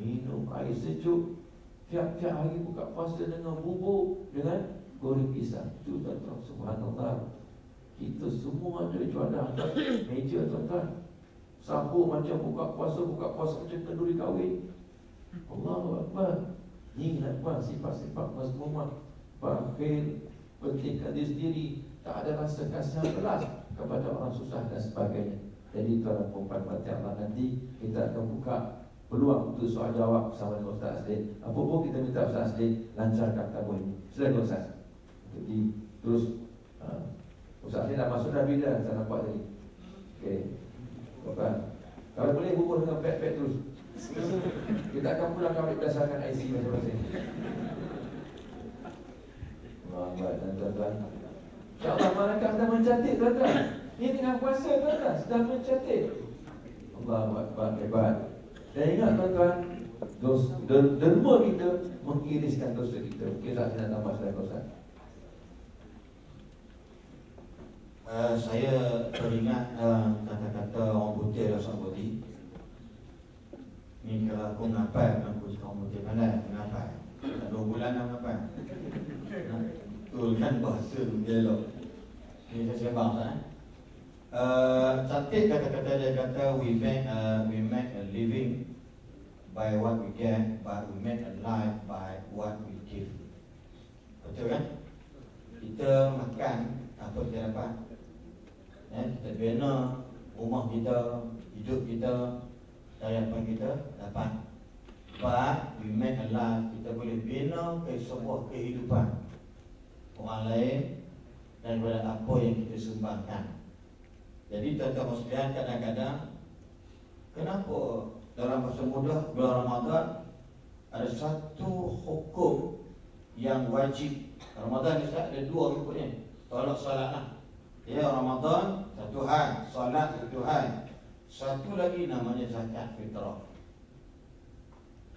Minum air sejuk. Tiap-tiap hari buka puasa dengan bubur Dengan goreng pisang Itu tuan-tuan Subhanallah Kita semua ada jualan *coughs* Meja tuan-tuan Sahur macam buka puasa, buka puasa macam kenduri kahwin. Allah Akbar. Ini nak buat sifat-sifat mazmumah. Bakhil, pentingkan diri sendiri. Tak ada rasa kasihan belas kepada orang susah dan sebagainya. Jadi tuan perempuan mati Allah nanti kita akan buka peluang untuk soal jawab bersama dengan Ustaz Asli. Apa pun kita minta Ustaz Asli lancarkan tabung ini. Silakan Ustaz. Jadi terus uh, Ustaz Asli dah masuk dah bila saya nampak tadi. Okey. Bukan. Kalau boleh bubur dengan pet-pet terus. *laughs* Kita akan pulang kami berdasarkan IC masing-masing. Baik dan tuan-tuan. InsyaAllah malaikat sedang mencantik tuan-tuan. Ini tengah puasa tuan-tuan. Sedang mencantik. Allah Akbar hebat. Dan ingat tuan-tuan. Derma kita mengiriskan dosa kita. Kita tak nak tambah selain dosa. Uh, saya teringat uh, kata-kata orang putih Rasul Budi Ni kalau aku ngapai aku cakap orang putih. Ngapai Dah dua bulan dah ngapai Betul kan bahasa dia elok Ni saya sembang eh uh, Cantik kata-kata dia kata We make, uh, we make a living by what we get But we make a life by what we give. Betul kan? Kita makan apa kita dapat eh, kita bina rumah kita, hidup kita dari apa kita dapat. But we make a life, kita boleh bina ke sebuah kehidupan orang lain daripada apa yang kita sumbangkan. Jadi tuan-tuan sekalian kadang-kadang kenapa dalam masa muda bulan Ramadan ada satu hukum yang wajib. Ramadan ni ada dua rukun ni. Tolak solat lah. Ya Ramadan satu hal, solat satu hal. Satu lagi namanya zakat fitrah.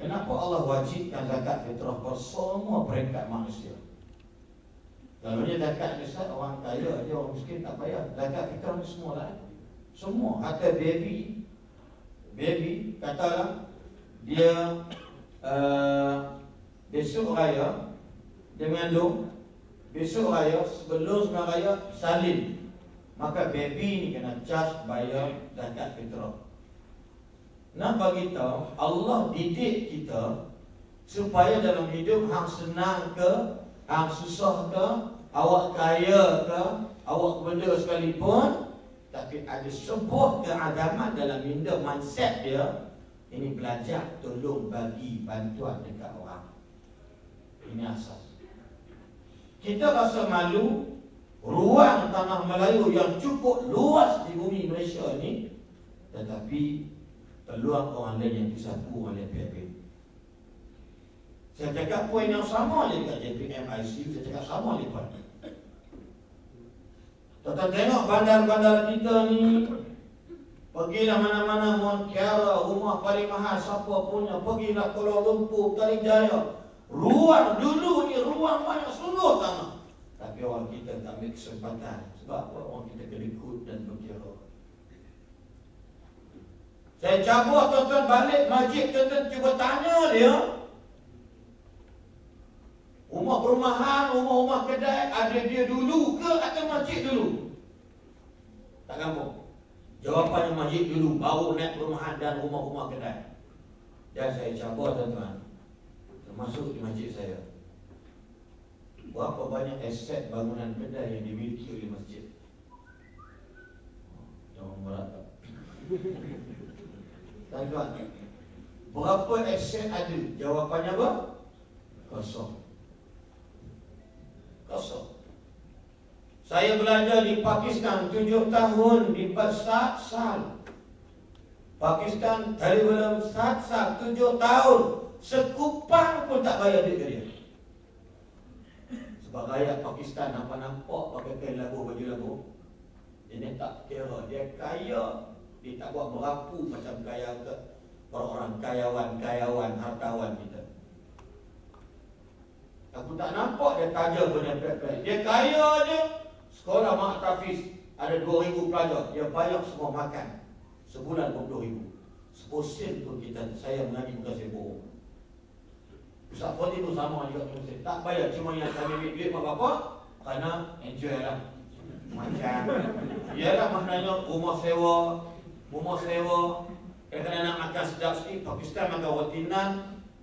Kenapa Allah wajibkan zakat fitrah per semua peringkat manusia? Kalau dia zakat besar orang kaya aja orang miskin tak payah. Zakat fitrah ni semua lah. Semua, hatta baby baby katalah dia uh, besok raya dia mengandung besok raya sebelum sembilan raya salin Maka baby ni kena charge bayar zakat fitrah. Nak bagi tahu Allah didik kita supaya dalam hidup hang senang ke, hang susah ke, awak kaya ke, awak benda sekalipun tapi ada sebuah keagamaan dalam minda mindset dia ini belajar tolong bagi bantuan dekat orang. Ini asas. Kita rasa malu ruang tanah Melayu yang cukup luas di bumi Malaysia ini tetapi peluang orang lain yang disapu oleh PAP saya cakap poin yang sama je dekat JPM ICU saya cakap sama je poin. Tuan tengok bandar-bandar kita ni Pergilah mana-mana Kiara Rumah paling mahal Siapa punya Pergilah Kuala Lumpur Kali Jaya. Ruang dulu ni Ruang banyak sungguh tanah tapi orang kita tak ambil kesempatan Sebab apa? Orang kita kena ikut dan berkira Saya cabut tuan-tuan balik Majid tuan-tuan cuba tanya dia Rumah perumahan, rumah-rumah kedai Ada dia dulu ke atau masjid dulu? Tak gampang Jawapannya masjid dulu baru naik perumahan dan rumah-rumah kedai. Dan saya cabar tuan-tuan. Termasuk di masjid saya. Berapa banyak aset bangunan kedai yang dimiliki oleh masjid? Jangan berat tak? *laughs* Tuan-tuan, berapa aset ada? Jawapannya apa? Kosong. Kosong. Saya belajar di Pakistan tujuh tahun di Basat Sal. Pakistan dari belum Sat Sal tujuh tahun sekupang pun tak bayar duit dia. Rakyat Pakistan nampak nampak pakai kain lagu baju lagu. Ini tak kira dia kaya, dia tak buat merapu macam kaya ke orang-orang kayawan-kayawan hartawan kita. Aku tak nampak dia kaya punya Dia kaya je, Sekolah Mak Tafiz ada 2,000 pelajar. Dia bayar semua makan. Sebulan 20,000. Seposen pun kita, saya mengaji bukan saya bohong. Ustaz Fadi pun sama juga saya. Tak bayar, cuma yang kami ambil duit mak bapak. Kerana enjoy lah. Macam. Ialah maknanya rumah sewa. Rumah sewa. Kerana nak makan sedap sikit, Pakistan makan watinan,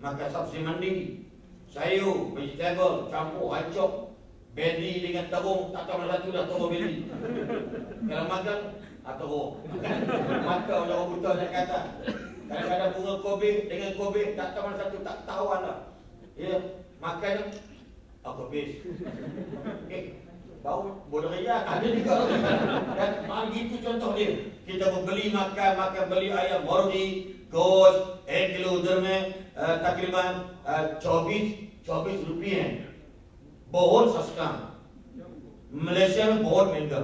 makan sabzi mandi. Sayur, vegetable, campur, hancur. Beli dengan terung tak tahu mana satu dah terung beli. Kalau makan ah terung. Maka orang buta nak kata. Kadang-kadang bunga kobe dengan kobe tak tahu mana satu tak tahu anda. Ya, makan apa bis. Eh, bau bodoh ya ada juga dan begitu contoh dia. Kita membeli makan, makan beli ayam mordi, gos, एक किलो उधर में तकरीबन चौबीस चौबीस रुपये बहुत सस्ता Malaysia में बहुत महंगा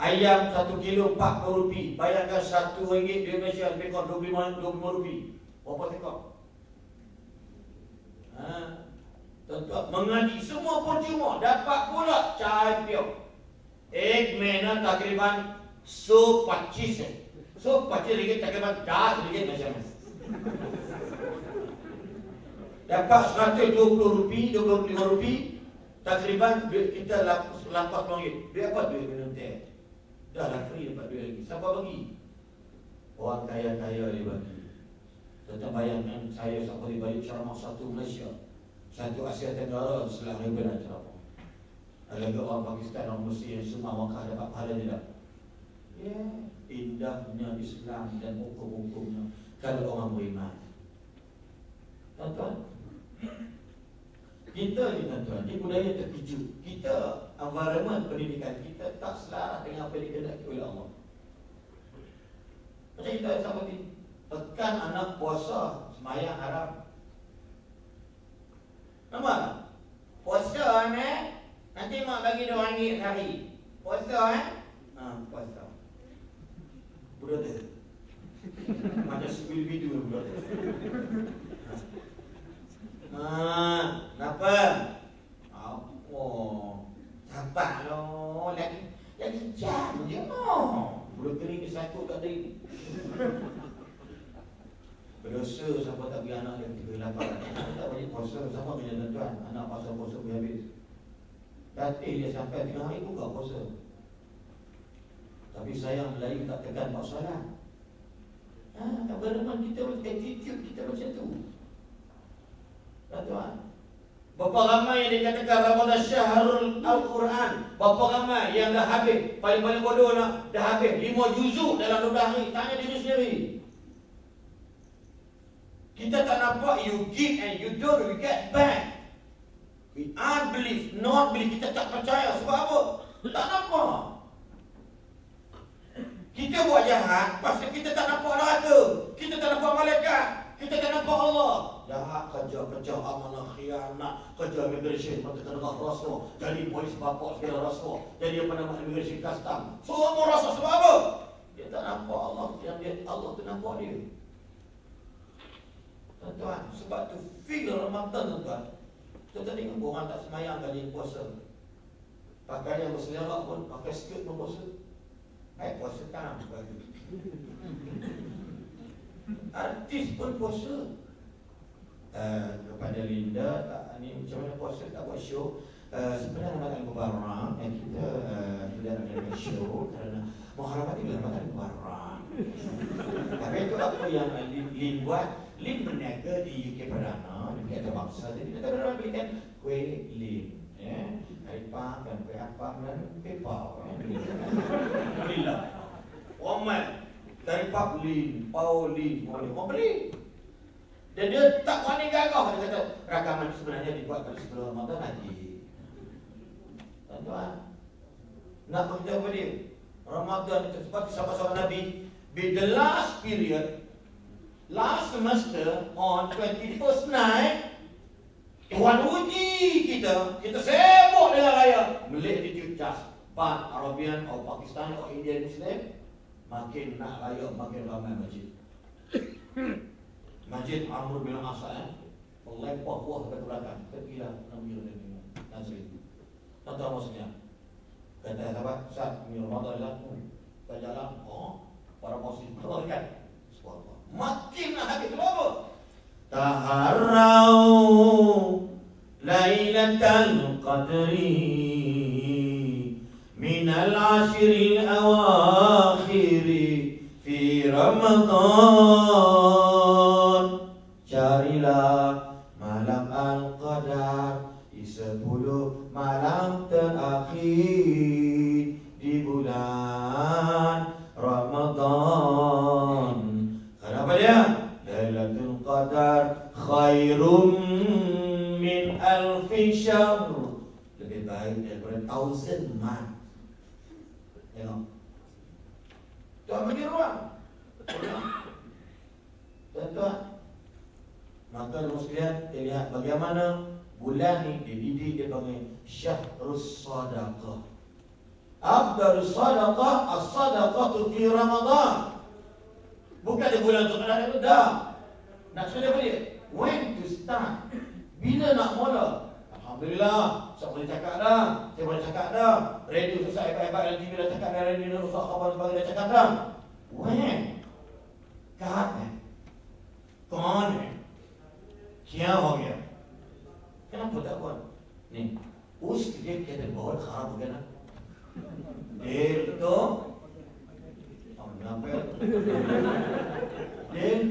Ayam satu kilo empat puluh rupi Bayangkan satu ringgit di Malaysia Lebih kurang dua puluh lima, dua puluh rupi Berapa tekor? Ha? Tentu mengaji semua percuma Dapat pula champion Ek mehina takriban So pacis So pacis ringgit takriban Das ringgit Malaysia Dapat 120 rupi, 25 rupi Takriban kita lampas ringgit. Duit apa duit minum? Dah lah dapat duit lagi. Siapa bagi? Orang kaya-kaya dia bagi Tentang bayangkan saya sampai balik ceramah satu Malaysia. Satu Asia Tenggara setelah ribuan ceramah. Ada orang Pakistan, orang Mesir yang semua Maka dapat pahala tidak? Ya, yeah. indahnya Islam dan hukum-hukumnya. Kalau orang beriman. Tuan-tuan. Kita ni tuan-tuan, ni budaya terkejut Kita, environment pendidikan kita tak selaras dengan apa yang dikehendaki oleh Allah. Macam kita sama ni Tekan anak puasa, semayang haram. Nampak Puasa ni, nanti mak bagi dia ringgit hari Puasa eh? Ha, puasa. Budak *laughs* tu Macam sebil video budak tu Ha, kenapa? Apa? Sabar lo, lagi lagi jam je no. Belum kering ke satu kat tadi. *laughs* Berdosa siapa tak bagi anak dia tiga lapan Tak bagi puasa Siapa punya tuan Anak pasal puasa pun habis. Datih dia sampai tiga hari buka puasa. Tapi sayang Melayu tak tekan puasa lah Ha, tak bereman kita attitude kita macam tu. Tuan-tuan Berapa ramai yang dikatakan Ramadan Syahrul Al-Quran. Berapa ramai yang dah habis. Paling-paling bodoh nak dah habis. Lima juzuk dalam 12 hari. Tanya diri sendiri Kita tak nampak You give and you don't We get back. We unbelieve Not believe Kita tak percaya Sebab apa? Tak nampak Kita buat jahat Pasal kita tak nampak neraka. Kita tak nampak malaikat. Kita tak nampak Allah. Jahat kerja-kerja amanah khianat. Kerja immigration mata kena rasuah jadi polis bapak segala rasuah jadi apa nama immigration custom semua rasa sebab apa? Dia tak nampak Allah yang dia Allah tu nampak dia tuan-tuan sebab tu feel Ramadan tuan-tuan kita tengok orang tak semayang kali puasa. Pakai yang berselerak pun pakai skirt pun puasa. Eh puasa tak *laughs* artis pun puasa. Eh, kepada Linda tak ni macam mana puasa tak buat show. Uh, sebenarnya Ramadan Mubarak yang kita uh, tidak ada show kerana Muharram itu Ramadan Mubarak. Tapi itu apa yang Lin buat? Lin berniaga di UK Perdana, di UK Terbangsa. Jadi kita pernah belikan kuih Lin. Ya, hari pak dan kuih apa dan kuih pau. Ya. Belilah. Omat dari Pak Lin, Pau Lin, boleh mau beli. Dan dia tak berani gagah Dia kata rakaman sebenarnya dibuat pada sebelum Ramadan lagi Tuan-tuan Nak bekerja apa dia? Ramadan itu seperti sahabat-sahabat Nabi Be the last period Last semester On 21st night Tuhan uji kita Kita sibuk dengan raya. Melik di Cucas. But Arabian atau Pakistan atau Indian Muslim Makin nak raya Makin ramai masjid. Masjid Amr bin Asa eh? Melempah buah ke belakang. Kekilah Nabi Rahim Nazri Tentang maksudnya. Kata sahabat Saat Ini Ramadan lah Kita jalan. Oh Para posisi Keluar kan Makin nak habis Kenapa Taharau Lailatul Qadri من العشر الأواخر في رمضان Carilah malam Al-Qadar Di sepuluh malam terakhir Khairum min alfi syahr Lebih baik daripada thousand month Tengok Tuan bagi ruang Tuan-tuan Maka sekalian kita lihat bagaimana bulan ni dididik dia panggil Syahrus Sadaqah. Afdal Sadaqah as-sadaqah fi Ramadan. Bukan di bulan tu kena ada dah. Nak sudah balik. When to start? Bila nak mula? Alhamdulillah, saya boleh cakap dah. Saya boleh cakap dah. Radio susah hebat-hebat dan TV dah cakap dah. Radio dah rusak kawan sebagainya dah cakap dah. When? Kapan? Kapan? क्या हो गया kenapa tak buat ni us dia kata bahwa kharap हो गया ना देर तो हम kenapa देर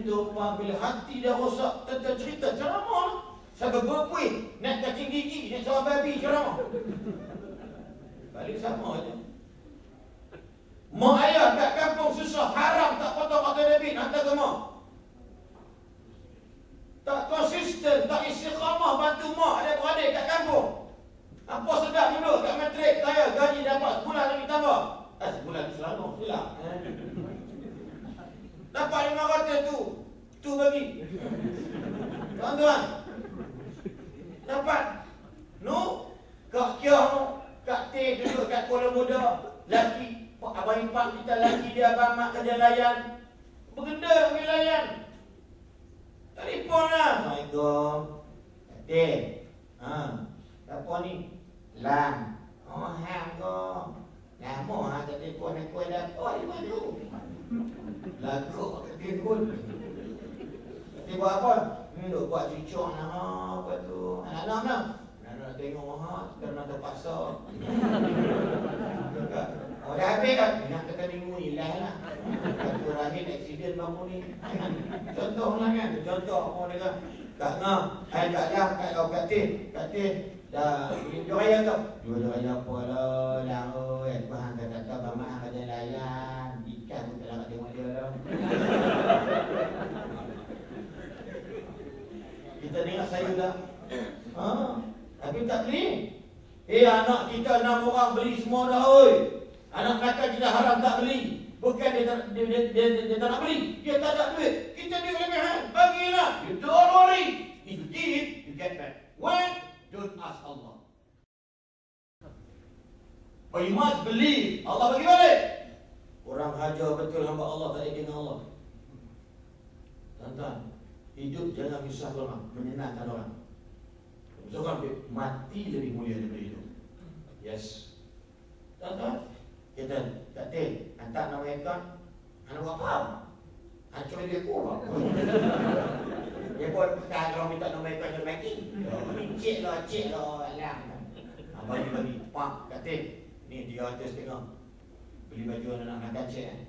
तो bila hati dah rosak tentang cerita ceramah Sampai berpuih Nak cacing gigi Nak sama babi ceramah Balik sama je Mak ayah kat kampung susah Haram tak potong kata Nabi Hantar ke mak tak konsisten, tak istiqamah bantu mak ada beradik kat kampung. Apa sedap dulu kat matrik saya gaji dapat sebulan lagi tambah. Eh sebulan selalu hilang. Eh. Dapat lima ratus tu. Tu bagi. Tuan-tuan. Dapat. Nu. Kak Kiah nu. Kak T duduk kat Kuala Muda. Laki. Abang Ipak kita laki dia abang mak kerja layan. Bergenda pergi layan. Telefon lah. Assalamualaikum. Katil. Ha. Apa ni? Lang. Oh, hang ko. Lama ha telefon aku ada. Oh, baru. Lagu pakai telefon. Dia buat apa? Ni duk buat cucuk lah. Ha, apa tu? Anak-anak mana? Anak-anak tengok ha. Kerana terpaksa. Oh, dah habis kan? Nak kata minggu ni lah lah. Satu rahim aksiden bangun ni. Contoh lah kan? Contoh apa dia Tak ngah. Hai tak dah. Kat kau kat tin. Kat tin. Dah. Dua raya kau. Dua raya apa lah. Lah oi. Tuhan kata kata mama hang kata layan. Ikan pun tak nak tengok dia lah. *laughs* Kita dengar saya dah. Ha? Tapi tak beli. Eh anak kita enam orang beli semua dah oi. Anak kata kita haram tak beli. Bukan dia tak, dia, dia, dia, dia, dia tak nak beli. Dia tak ada duit. Kita duit lebihan. Bagilah. You don't worry. If you give, you get back. When? Don't ask Allah. But you must believe. Allah bagi balik. Orang hajar betul hamba Allah tak dengan Allah. Tuan-tuan, hidup jangan misah orang, menyenangkan orang. Seorang mati lebih mulia daripada hidup. Yes. Tuan-tuan, kita Datin, hantar nama ikan Anak buat apa? Hancur dia kurang *laughs* Dia buat perkara kalau minta nama ikan Dia bagi Ini cik lah, cik lah. Alam Bagi-bagi Pak katil Ni 300 tengok Beli baju anak-anak makan cek eh.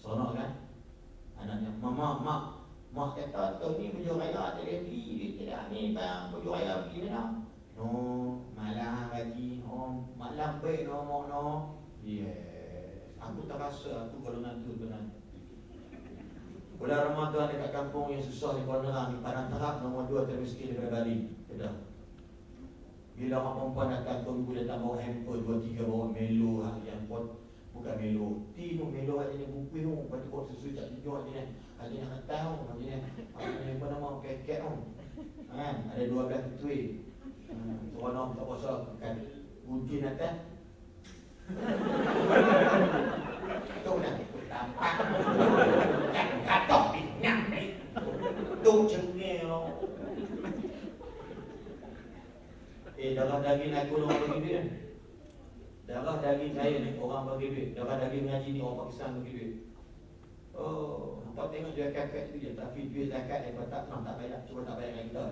Seronok kan? Anaknya Mama, mak Mak kata tu ni baju raya tak boleh beli. Dia tidak ni bang baju raya beli mana No Malah bagi No Malah baik no Mak no. Yes. Aku tak rasa aku golongan tu sebenarnya Bulan Ramadan dekat kampung yang susah di Kuala Nerang Di Padang Terap nombor dua termiskin daripada Bali. Kata Bila orang perempuan datang tunggu datang bawa handphone Dua tiga bawa melo yang pot Bukan melo. Tino melo ada ni buku tu Lepas tu susu tak tunjuk je ni Ada yang kata tu Macam ni Ada yang apa nama Keket tu. Kan Ada dua belas tutui Seronok tak puasa. Kan? Ujian atas Tu nak tampak. Kan? Katok minyak ni. Tu cengil Eh darah daging aku orang bagi duit kan? Darah daging saya ni orang bagi duit. Darah daging ngaji ni orang Pakistan bagi duit. Oh, nampak tengok dia kakak tu je. Tapi duit zakat dia tak pernah tak bayar Cuba tak bayar dengan kita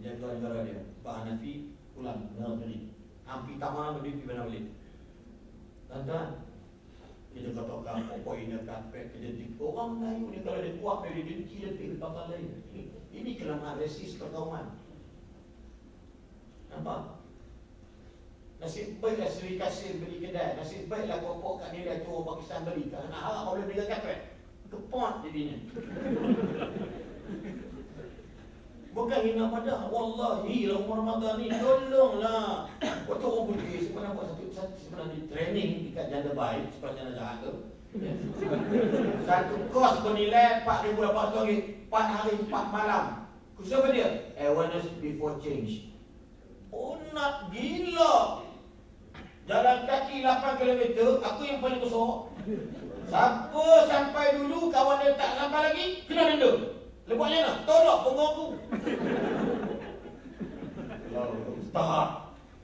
Dia jaga negara dia. Pak Hanafi pulang Negara beli Hampir mahu duit pergi mana balik Tuan-tuan Kita kata kapal Poin dia kapal Kita tipu Orang Melayu ni Kalau dia kuat Dia dengki lebih Lepas lain. Ini, ini kelemahan resis perkauman Nampak? Nasib baiklah Seri Kasir beli kedai. Nasib baiklah kopok kat tu orang Pakistan beli. Kerana harap kalau dia kapal Kepot jadinya *laughs* Bukan hina pada Wallahi lah umar Ramadan ni Tolonglah. Waktu orang putih Sebenarnya buat satu, satu Sebenarnya training Dekat janda baik Sebenarnya janda jahat tu. Satu kos bernilai 4,800 ringgit 4 hari 4 malam. Khusus apa dia? Awareness before change. Oh nak gila. Jalan kaki 8 km Aku yang paling besar. Siapa sampai dulu Kawan dia tak sampai lagi Kena denda Lepas nak tolak punggung aku. Start.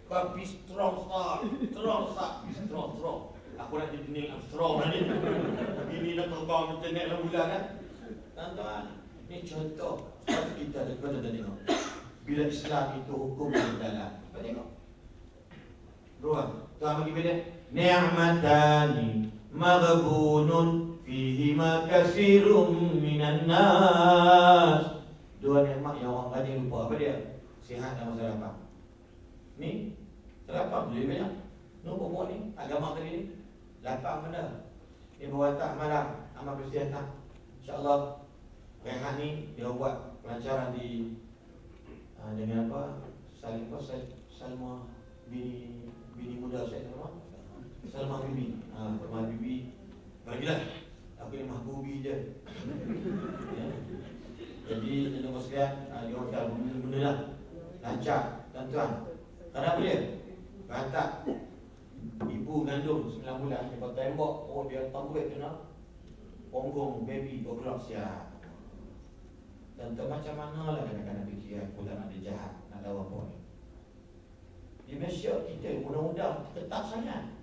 Tapi strong start. Strong start. Strong, strong. Aku nak jadi Neil Armstrong nanti. Ini nak terbang internet lah bulan kan. Tuan-tuan, ni contoh. Sebab kita ada kata tadi tengok. Bila Islam itu hukum yang dalam. Kau tengok. Ruang. Tuan bagi beda. Ni'matani maghbunun Fihima kasirum minan nas Dua nikmat yang orang banyak lupa. Apa dia? Sihat dan masa lapang Ni Lapang lebih banyak. Nombor buat ni Agama tadi ni Lapang benda. Ni bawa tak malam Amal kesihatan InsyaAllah Rehat ni Dia buat pelancaran di uh, Dengan apa? Salim Salma Bini Bini muda saya nama Salma Bibi. Uh, Salma Bibi. Bagilah Aku ni mahbubi je ya. Jadi tuan-tuan sekalian Dia hotel benda-benda lah Lancar Tuan-tuan. Kenapa dia? Rantak Ibu ngandung 9 bulan. Dia tembok. Oh dia tambut tu nak Ponggong baby bergerak siap. Dan tu macam mana lah kadang-kadang fikir Aku tak nak dia jahat Nak lawan ni Di Malaysia kita undang-undang tetap sangat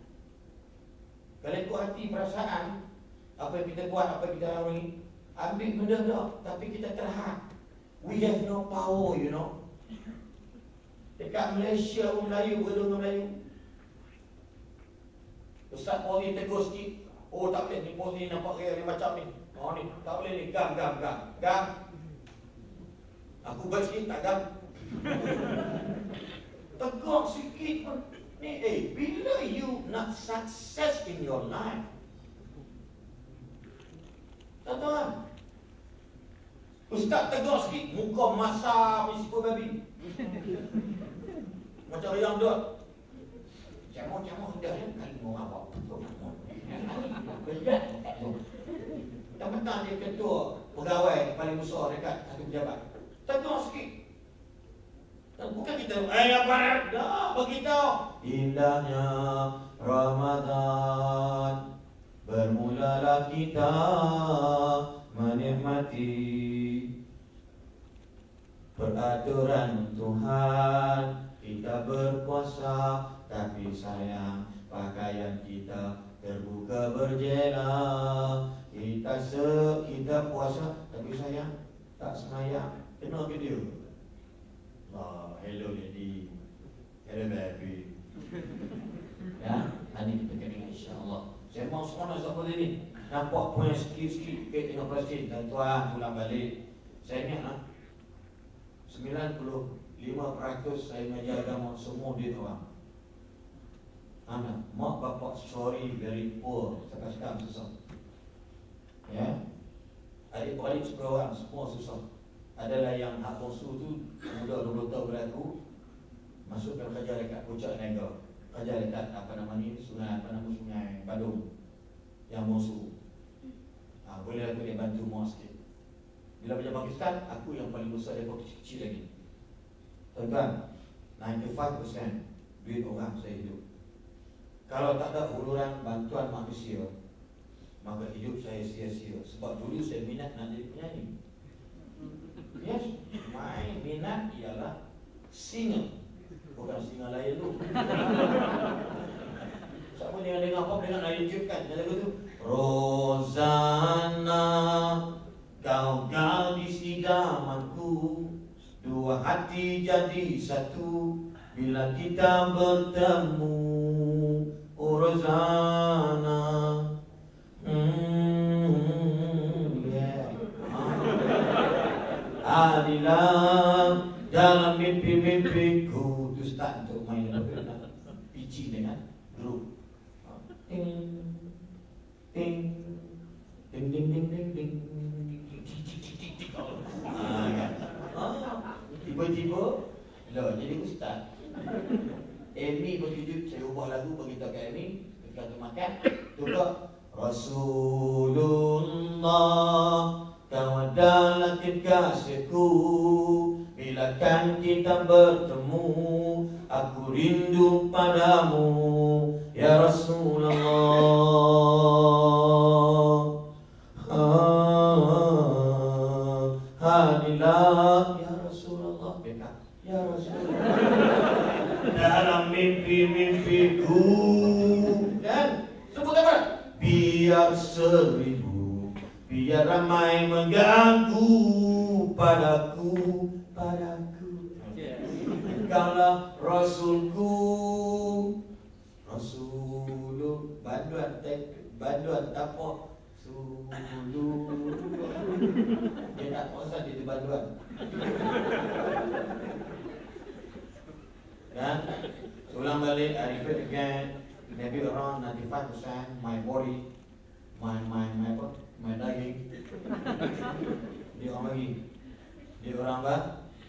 Kalau ikut hati perasaan apa yang kita buat, apa yang kita lalui Ambil benda tak, tapi kita terhad. We have no power, you know. Dekat Malaysia orang Melayu, orang Melayu. Ustaz Pori tegur sikit. Oh tak boleh ni ni nampak kaya ni macam ni. Oh ni, tak boleh ni, gam, gam, gam Gam. Aku buat sikit, tak gam. *laughs* Tegur sikit pun eh, bila you nak success in your life? Tuan-tuan. Ustaz tegur sikit Muka masa Misi babi. *laughs* Macam yang dia Camuk-camuk dah ya Kali mau apa Yang petang dia ketua Pegawai paling besar dekat satu pejabat. Tegur sikit Bukan kita. Eh apa Dah beritahu Indahnya Ramadan Bermulalah kita menikmati Peraturan Tuhan. Kita berpuasa Tapi sayang pakaian kita terbuka berjela. Kita se kita puasa Tapi sayang tak semayang. Kena ke Ah, hello lady Ada baby. Ya, nanti kita kena insya-Allah. Saya mau nak boleh ni. Nampak punya sikit-sikit ke tengah plastik dan tuan pulang balik. Saya ingat lah 95% saya mengajar agama semua dia orang Anak, mak bapak sorry very poor Sekarang-sekarang susah Ya Adik-adik sepuluh semua susah Adalah yang hak bosu tu Muda 20 tahun berlaku Masukkan kerja dekat puncak negara Kerja dekat apa nama ni Sungai apa nama sungai Badung Yang bosu ha, Boleh aku dia bantu mau sikit. Bila pergi Pakistan Aku yang paling besar daripada kecil-kecil lagi. Tuan-tuan 95% Duit orang saya hidup. Kalau tak ada uluran bantuan manusia Maka hidup saya sia-sia. Sebab dulu saya minat nak jadi penyanyi Yes, my minat ialah singer Bukan singer lain tu. *laughs* Siapa yang dengar pop dengar lain kan? Dia lagu tu. Rozana Kau gadis idamanku Dua hati jadi satu. Bila kita bertemu tapok, Sulu *laughs* Dia tak puasa dia di banduan Dan ulang balik, I repeat again, maybe around 95% my body, my my my apa, my daging. Dia orang lagi, dia orang apa?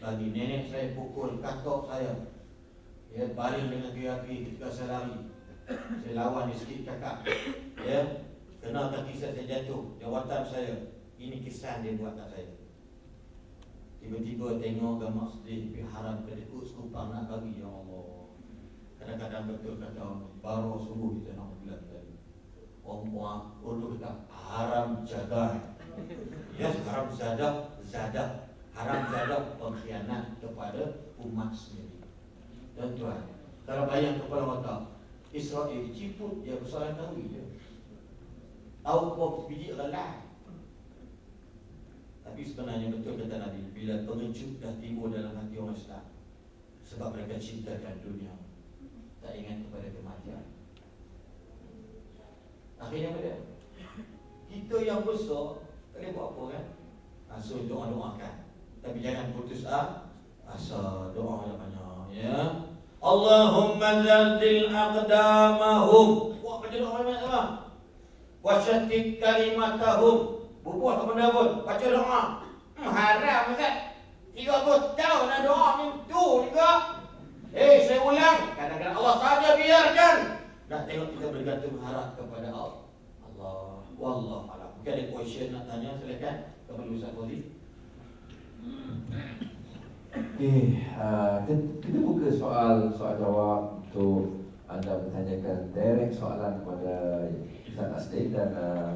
Bagi nenek saya pukul katok saya. Ya, baling dengan api ketika saya lari. Saya lawan dia sikit kakak. Ya, kena kaki saya, jatuh. Jawatan saya, ini kisah dia buat kat saya. Tiba-tiba tengok gambar sedih Tapi harap ke dia sekupang nak bagi. Ya Allah. Kadang-kadang betul kata Baru subuh kita nak bilang tadi Orang puan Urdu kata Haram jaga Yes haram zadah Zadah Haram zadah pengkhianat kepada umat sendiri. Dan tuan Kalau bayang kepala mata Israel ciput dia persoalan tahu dia Tahu kau biji lelah tapi sebenarnya betul kata Nabi Bila pengecut dah timbul dalam hati orang Islam Sebab mereka cintakan dunia Tak ingat kepada kematian. Akhirnya apa dia? Kita yang besar Tak boleh buat apa kan? Asal doa-doakan Tapi jangan putus ah Asal doa yang banyak Ya. Allahumma zaldil aqdamahum Buat baca doa banyak-banyak Wasyatik kalimatahum. Bubuh tak benda pun Baca doa. Hmm, Haram Ustaz. 30 tahun nak doa tu juga. Eh saya ulang. Kadang-kadang Allah sahaja biarkan. Nak tengok kita bergantung harap kepada Allah. Allah Wallah alam. Mungkin ada question nak tanya silakan. Kepada Ustaz Fauzi Okey, uh, kita buka soal soal jawab untuk anda bertanyakan direct soalan kepada Ustaz Asdin dan uh,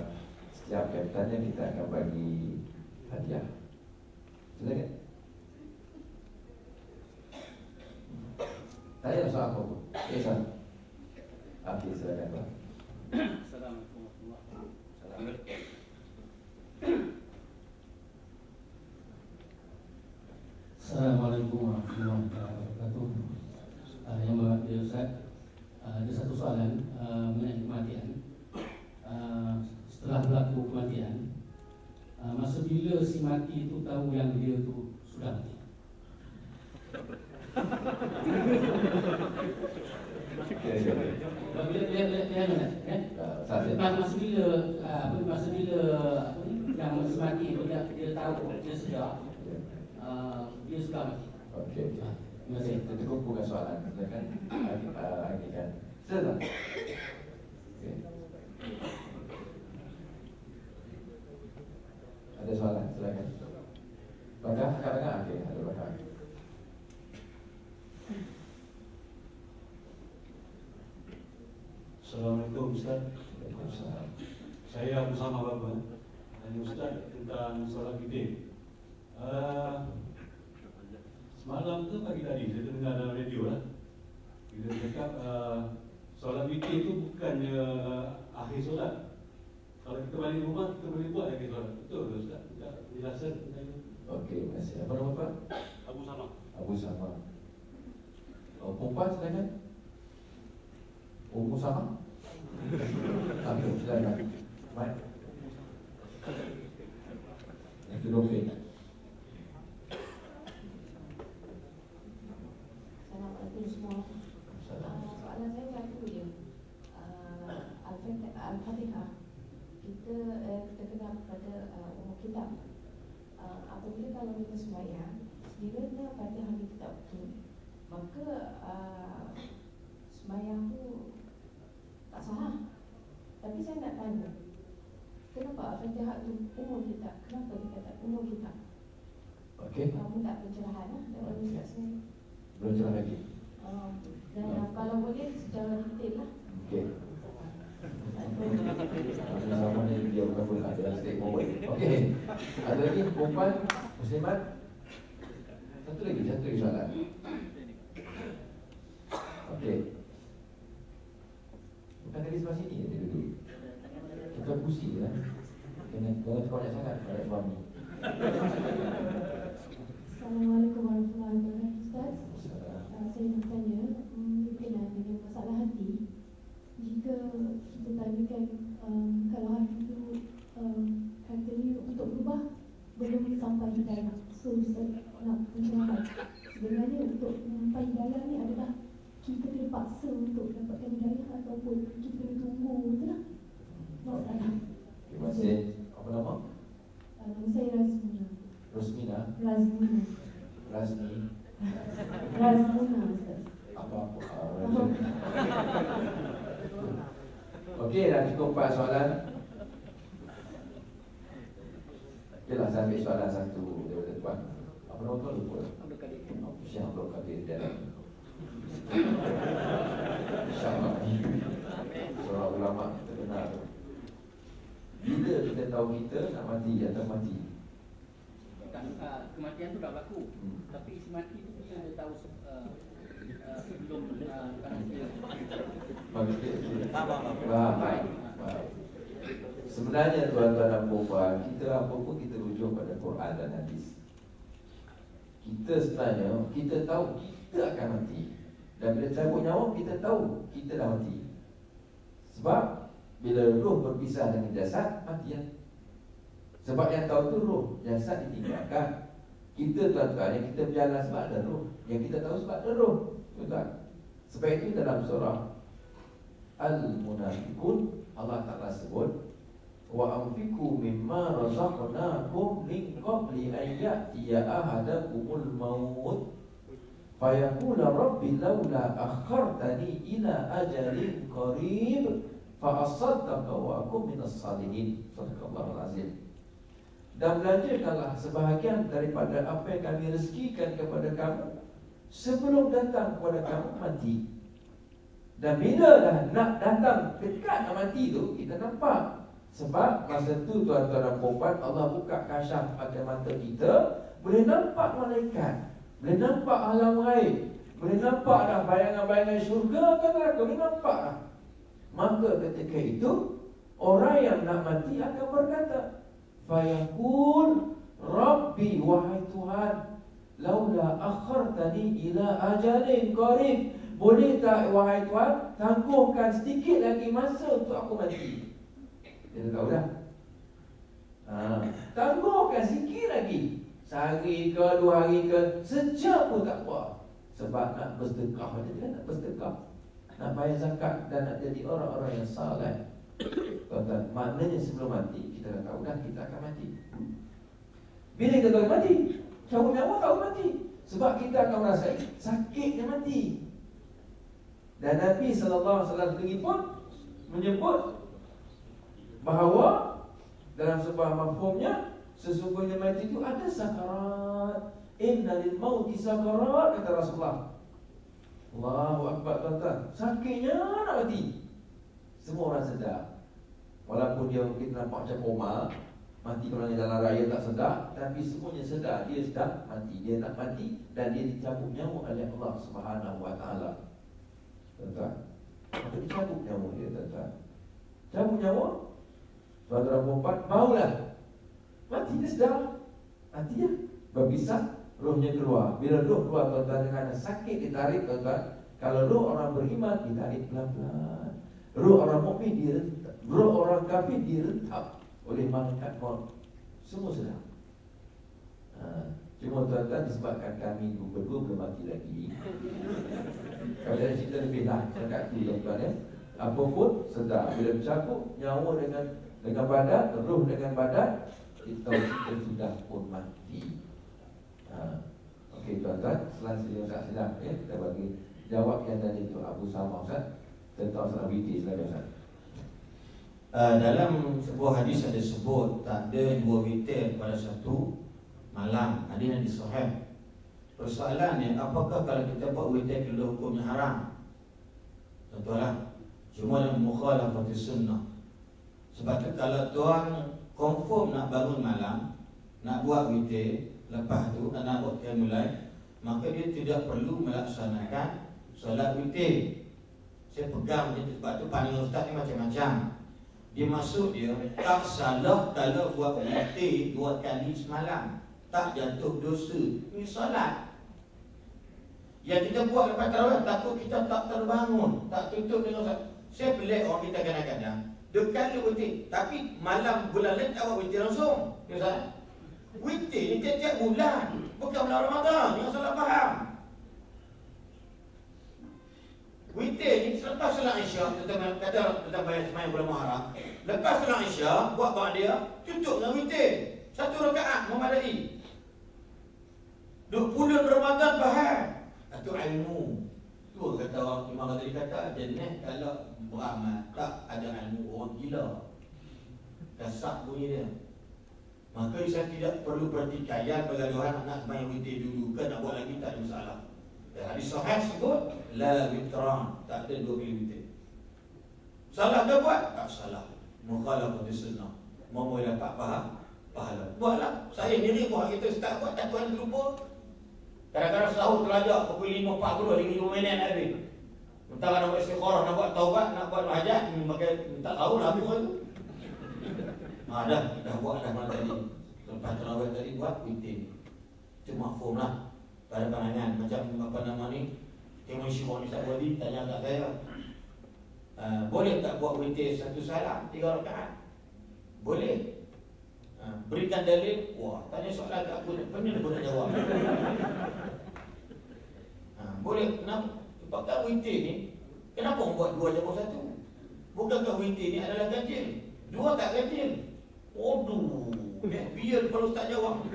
Setiap yang tanya kita akan bagi hadiah. Silakan. Tanya soal apa pun. Okay, soal Okey, silakan Assalamualaikum warahmatullahi wabarakatuh Assalamualaikum warahmatullahi wabarakatuh. Uh, Yang Ustaz. Uh, Ada satu soalan uh, mengenai kematian uh, Setelah berlaku kematian uh, Masa bila si mati itu tahu yang dia tu sudah mati *laughs* Bila dia dia dia dia mana kan? Satu. Masa bila apa masa bila apa ni yang mati dia dia tahu dia sudah dia sudah mati. Okey. Ah, Terima Masih kasih. kita kumpulkan soalan silakan. Lagi kan. Silakan. Ada soalan silakan. Bakar kat tengah okey ada bakar. Assalamualaikum Ustaz Waalaikumsalam. Saya Abu Sama Baba Tanya Ustaz tentang solat witir uh, Semalam tu pagi tadi saya dengar dalam radio lah dia cakap uh, Solat witir tu bukannya uh, akhir solat Kalau kita balik rumah kita boleh buat lagi solat Betul ke Ustaz? Penjelasan tentang itu Okey, terima kasih. Apa nama Pak? Abu Sama Abu Sama. Oh, perempuan silakan. Ummu sama? Okey, silakan. Baik. Yang kedua, okey. Assalamualaikum semua. Uh, soalan saya satu je. Al-Fatihah, kita uh, kita kenal pada uh, umur kitab. Uh, apabila kalau kita sembahyang, sekiranya Fatihah kita tak betul, maka uh, sembahyang tu tak sah. Tapi saya nak tanya, kenapa Al-Fatihah tu umur kitab? Kenapa kita tak umur kitab? Okey. Uh, minta pencerahan lah saya. Belum cerah lagi. Uh, dan uh, kalau boleh secara detail lah. Okey. Sama ni dia bukan pun ada stake forward. Okey. Ada lagi perempuan muslimat? Satu lagi, satu lagi soalan. Okey. Bukan tadi sebelah sini dia duduk. Kita pusing lah. Kena banyak sangat pada suami. Assalamualaikum warahmatullahi wabarakatuh Ustaz uh, Saya nak tanya um, Berkenaan dengan masalah hati Jika kita tanyakan um, Kalau hati itu um, Katanya untuk berubah Belum sampai hidayah So Ustaz nak pencerahan Sebenarnya untuk sampai hidayah ni adalah Kita kena paksa untuk dapatkan hidayah Ataupun kita kena tunggu Betul tak? Masalah Terima kasih. Apa nama? uh, Nama saya Razmuna Rosmina Razmuna Rasmi Razmuna Ustaz. Apa apa? Uh, *laughs* Okey dah cukup empat soalan Okeylah saya ambil soalan satu daripada tuan. Apa nama tuan? Lupa. Abdul Kadir. Syekh Abdul Qadir dan InsyaAllah Seorang ulama terkenal Bila kita tahu kita nak mati atau mati? Bukan, uh, kematian tu dah berlaku. Hmm. Tapi si mati tu bila dia tahu uh, uh, sebelum uh, bukan kita Faham. Baik Baik. Sebenarnya tuan-tuan dan puan Kita apa pun kita rujuk pada Quran dan Hadis. Kita sebenarnya Kita tahu kita akan mati. Dan bila cabut nyawa kita tahu Kita dah mati. Sebab Bila roh berpisah dengan jasad Mati ya Sebab yang tahu tu roh Jasad ditinggalkan. Kita tuan-tuan yang kita berjalan sebab ada roh Yang kita tahu sebab ada roh Tuan-tuan. Sebab itu dalam surah Al-Munafiqun Allah Ta'ala sebut Wa anfiku mimma razaqnakum min qabli an ya'tiya ahadakumul maut. Fayaqula rabbi laula akhartani ila ajalin qarib fa asaddaqa wa akum minas salihin. Sadaqallahul azim dan belanjakanlah sebahagian daripada apa yang kami rezekikan kepada kamu sebelum datang kepada kamu mati. Dan bila dah nak datang dekat nak mati tu Kita nampak Sebab masa tu tuan-tuan dan puan Allah buka kasyaf pada mata kita. Boleh nampak malaikat Boleh nampak alam gaib Boleh nampak dah bayangan-bayangan syurga kan neraka Boleh nampak dah Maka ketika itu Orang yang nak mati akan berkata Fayaqul Rabbi wahai Tuhan Laula akhartani ila ajalin qarib. Boleh tak wahai Tuhan Tangguhkan sedikit lagi masa untuk aku mati Dia tahu dah. Ha. Tangguhkan sikit lagi. Sehari ke dua hari ke Sejam pun tak apa Sebab nak bersedekah Dia kan? Nak bersedekah. Nak bayar zakat Dan nak jadi orang-orang yang saleh. Tuan-tuan Maknanya sebelum mati Kita dah tahu dah kita akan mati. Bila kita tahu mati? Cabut nyawa tahu mati. Sebab kita akan merasa sakitnya mati. Dan Nabi SAW pun menyebut bahawa dalam sebuah mafhumnya sesungguhnya mati itu ada sakarat. Inna lil mauti sakarat kata Rasulullah. Allahu akbar tuan-tuan. Sakitnya nak mati. Semua orang sedar. Walaupun dia mungkin nampak macam koma, mati kalau dalam raya tak sedar, tapi semuanya sedar dia sedang mati. Dia nak mati dan dia dicabut nyawa oleh Allah Subhanahu wa taala. Tuan-tuan Maka dicabut nyawa dia tuan-tuan Cabut nyawa Saudara perempuan Maulah. Mati dia sedar. Mati dia. Berpisah Rohnya keluar. Bila roh keluar tuan-tuan Dengan sakit ditarik tuan-tuan Kalau roh orang beriman Ditarik pelan-pelan. Roh orang mukmin direntap Roh orang kafir direntap Oleh malaikat maut. Semua sedar. Ha. Cuma tuan-tuan disebabkan kami berdua belum mati lagi. *laughs* Kalau ada cerita lebih lah Cakap tu tuan-tuan ya. Apapun sedar. Bila bercakap nyawa dengan dengan badan Ruh dengan badan Kita kita sudah pun mati. Ha. Okey tuan-tuan Selanjutnya tak sedar ya. Kita bagi jawab yang tadi tu Abu Sama Ustaz. Tentang salah witi selain Ustaz. Uh, dalam sebuah hadis ada sebut tak ada dua witir pada satu malam. Ada yang disahih. Persoalannya apakah kalau kita buat witir Kena hukumnya haram? Tentulah Cuma yang mukhalafati sunnah Sebab tu kalau tuan Confirm nak bangun malam Nak buat witir Lepas tu nak buat mulai Maka dia tidak perlu melaksanakan Solat witir. Saya pegang dia Sebab tu pandangan ustaz ni macam-macam. Dia masuk dia Tak salah kalau buat witir Dua kali semalam. Tak jatuh dosa Ini solat. Yang kita buat lepas tarawih Takut kita tak terbangun Tak tutup dengan solat. Saya pelik orang kita kadang-kadang Dekat dia witir Tapi malam bulan lain tak buat witir langsung. Ya Ustaz? Witir ni tiap-tiap bulan. Bukan bulan Ramadan. Yang salah faham. Witir ni selepas salat Isya Kita kata tentang bayar semayang bulan Muharram. Lepas salat Isya Buat buat dia Tutup dengan witir Satu rakaat memadai Duk bulan Ramadan bahar Itu ilmu. Tu kata orang Imam Ghazali kata Jenis kalau beramal Tak ada ilmu orang gila. Kasak bunyi dia. Maka saya tidak perlu pertikaian Bagi orang nak witir dulu Ke nak buat lagi tak ada masalah. Dan hadis sahih sebut La witran Tak ada dua witir Salah ke buat? Tak salah. Mukhalah pun sunnah. Mau boleh dapat faham? Pahala. Buatlah. Saya sendiri buat kita start buat Tak tuan terlupa. Kadang-kadang sahur terlajak pukul 5.40 5 minit habis. Entah nak buat istikharah, nak buat taubat, nak buat hajat, pakai tak tahu lah apa tu. Ha, *laughs* dah, dah buat dah malam tadi. Lepas terawih tadi buat witir. Itu mahfum lah. Pada pandangan macam apa nama ni? Tengok Syibon ni tak boleh tanya kat saya. Uh, boleh tak buat witir satu salam tiga rakaat? Boleh. Ha, berikan dalil wah tanya soalan tak aku pernah dia boleh jawab ha, *laughs* boleh kenapa pakai witir ni kenapa orang buat dua jawab satu bukankah witir ni adalah ganjil dua tak ganjil Waduh, eh, biar kalau tak jawab. *laughs*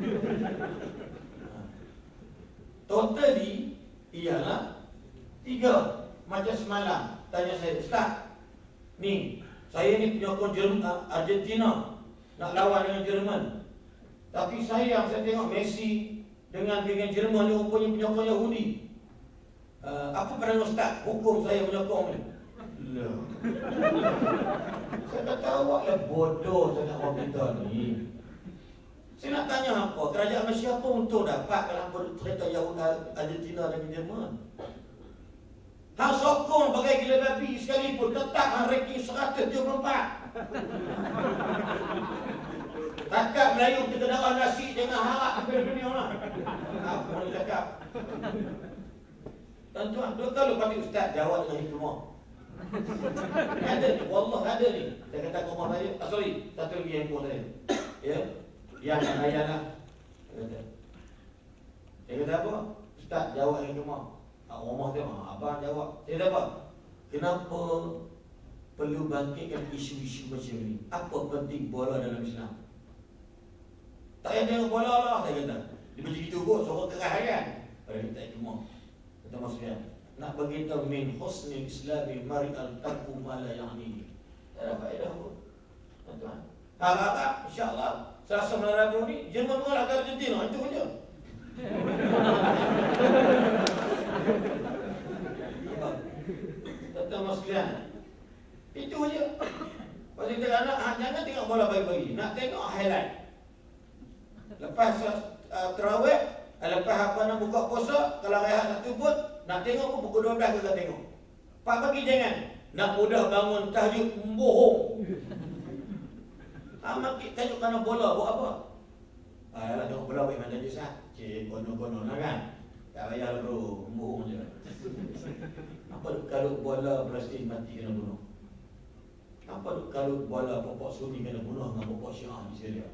Totally ialah tiga macam semalam tanya saya Ustaz ni saya ni penyokong Jerman Argentina nak lawan dengan Jerman. Tapi sayang saya tengok Messi dengan dengan Jerman ni rupanya penyokong Yahudi. Uh, apa pandangan ustaz hukum saya penyokong ni? Lah. saya tak tahu awaklah bodoh sangat orang kita ni. Saya nak tanya apa? Kerajaan Malaysia apa untuk dapat kalau kereta Yahudi Argentina dan Jerman? Hang sokong bagai gila babi sekalipun tetap hang ranking 174. Takkan Melayu kita dapat nasi dengan harap hampir dunia lah. Apa boleh cakap? Tuan-tuan, dua kali panggil ustaz jawab dengan hikmah. *laughs* ada ni, wallah ada ni. Saya kata ke rumah saya, ah, sorry, satu lagi handphone saya. Ya. Yang layan lah. Saya kata. Saya kata apa? Ustaz jawab dengan hikmah. Ah, rumah dia, ah, abang jawab. Saya kata apa? Kenapa perlu bangkitkan isu-isu macam ni? Apa penting bola dalam Islam? Tak payah tengok bola lah, saya kata. Dia macam itu kot, suara keras kan? Pada kita hikmah. Kata maksudnya, nak beritahu min husni islami mari al tarku mala yang ini. Tak ada faedah pun. Tuan-tuan. Harap-harap, insyaAllah, selasa malam Rabu ni, Jerman pun akan Argentina, itu je. Tuan-tuan sekalian, itu je. Pasal kita anak, ah, jangan tengok bola bagi-bagi. Nak tengok highlight. Lepas uh, terawih, lepas apa nak buka puasa, kalau rehat satu pun, nak tengok pun pukul 12 kita tengok. Pak pagi jangan. Nak mudah bangun tahajud bohong. Amat kita tengok kerana bola buat apa? Ayolah tengok bola buat mana je sah. Cik kono-kono lah kan. Tak payah bro, bohong je. Apa kalau bola Palestin mati kena bunuh? Apa kalau bola popok Sunni kena bunuh dengan popok Syiah di Syria?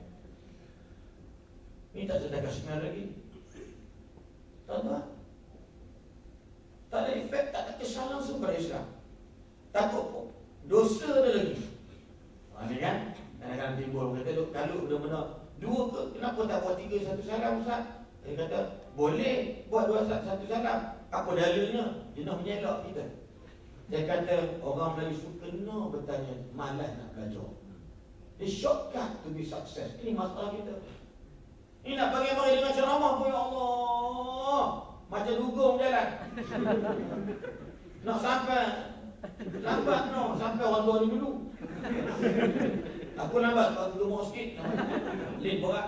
Ini tak sedekah sembilan lagi. Tuan-tuan. Tak ada efek, tak ada kesan langsung pada Islam. Takut pun. Dosa ada lagi. Ha, ni kan? Kadang-kadang timbul kata kalau benar-benar dua ke, kenapa tak buat tiga satu salam Ustaz? Dia kata, boleh buat dua satu salam. Apa dalilnya? Dia nak menyelak kita. Dia kata, orang Melayu suka kena bertanya, malas nak belajar. Dia shortcut to be success. Ini masalah kita. Ini nak bagi mari dengan ceramah pun, ya Allah. Macam dugong jalan. *laughs* nak sampai lambat no, sampai orang tua ni dulu. Aku lambat kalau dulu sikit. Lin berat.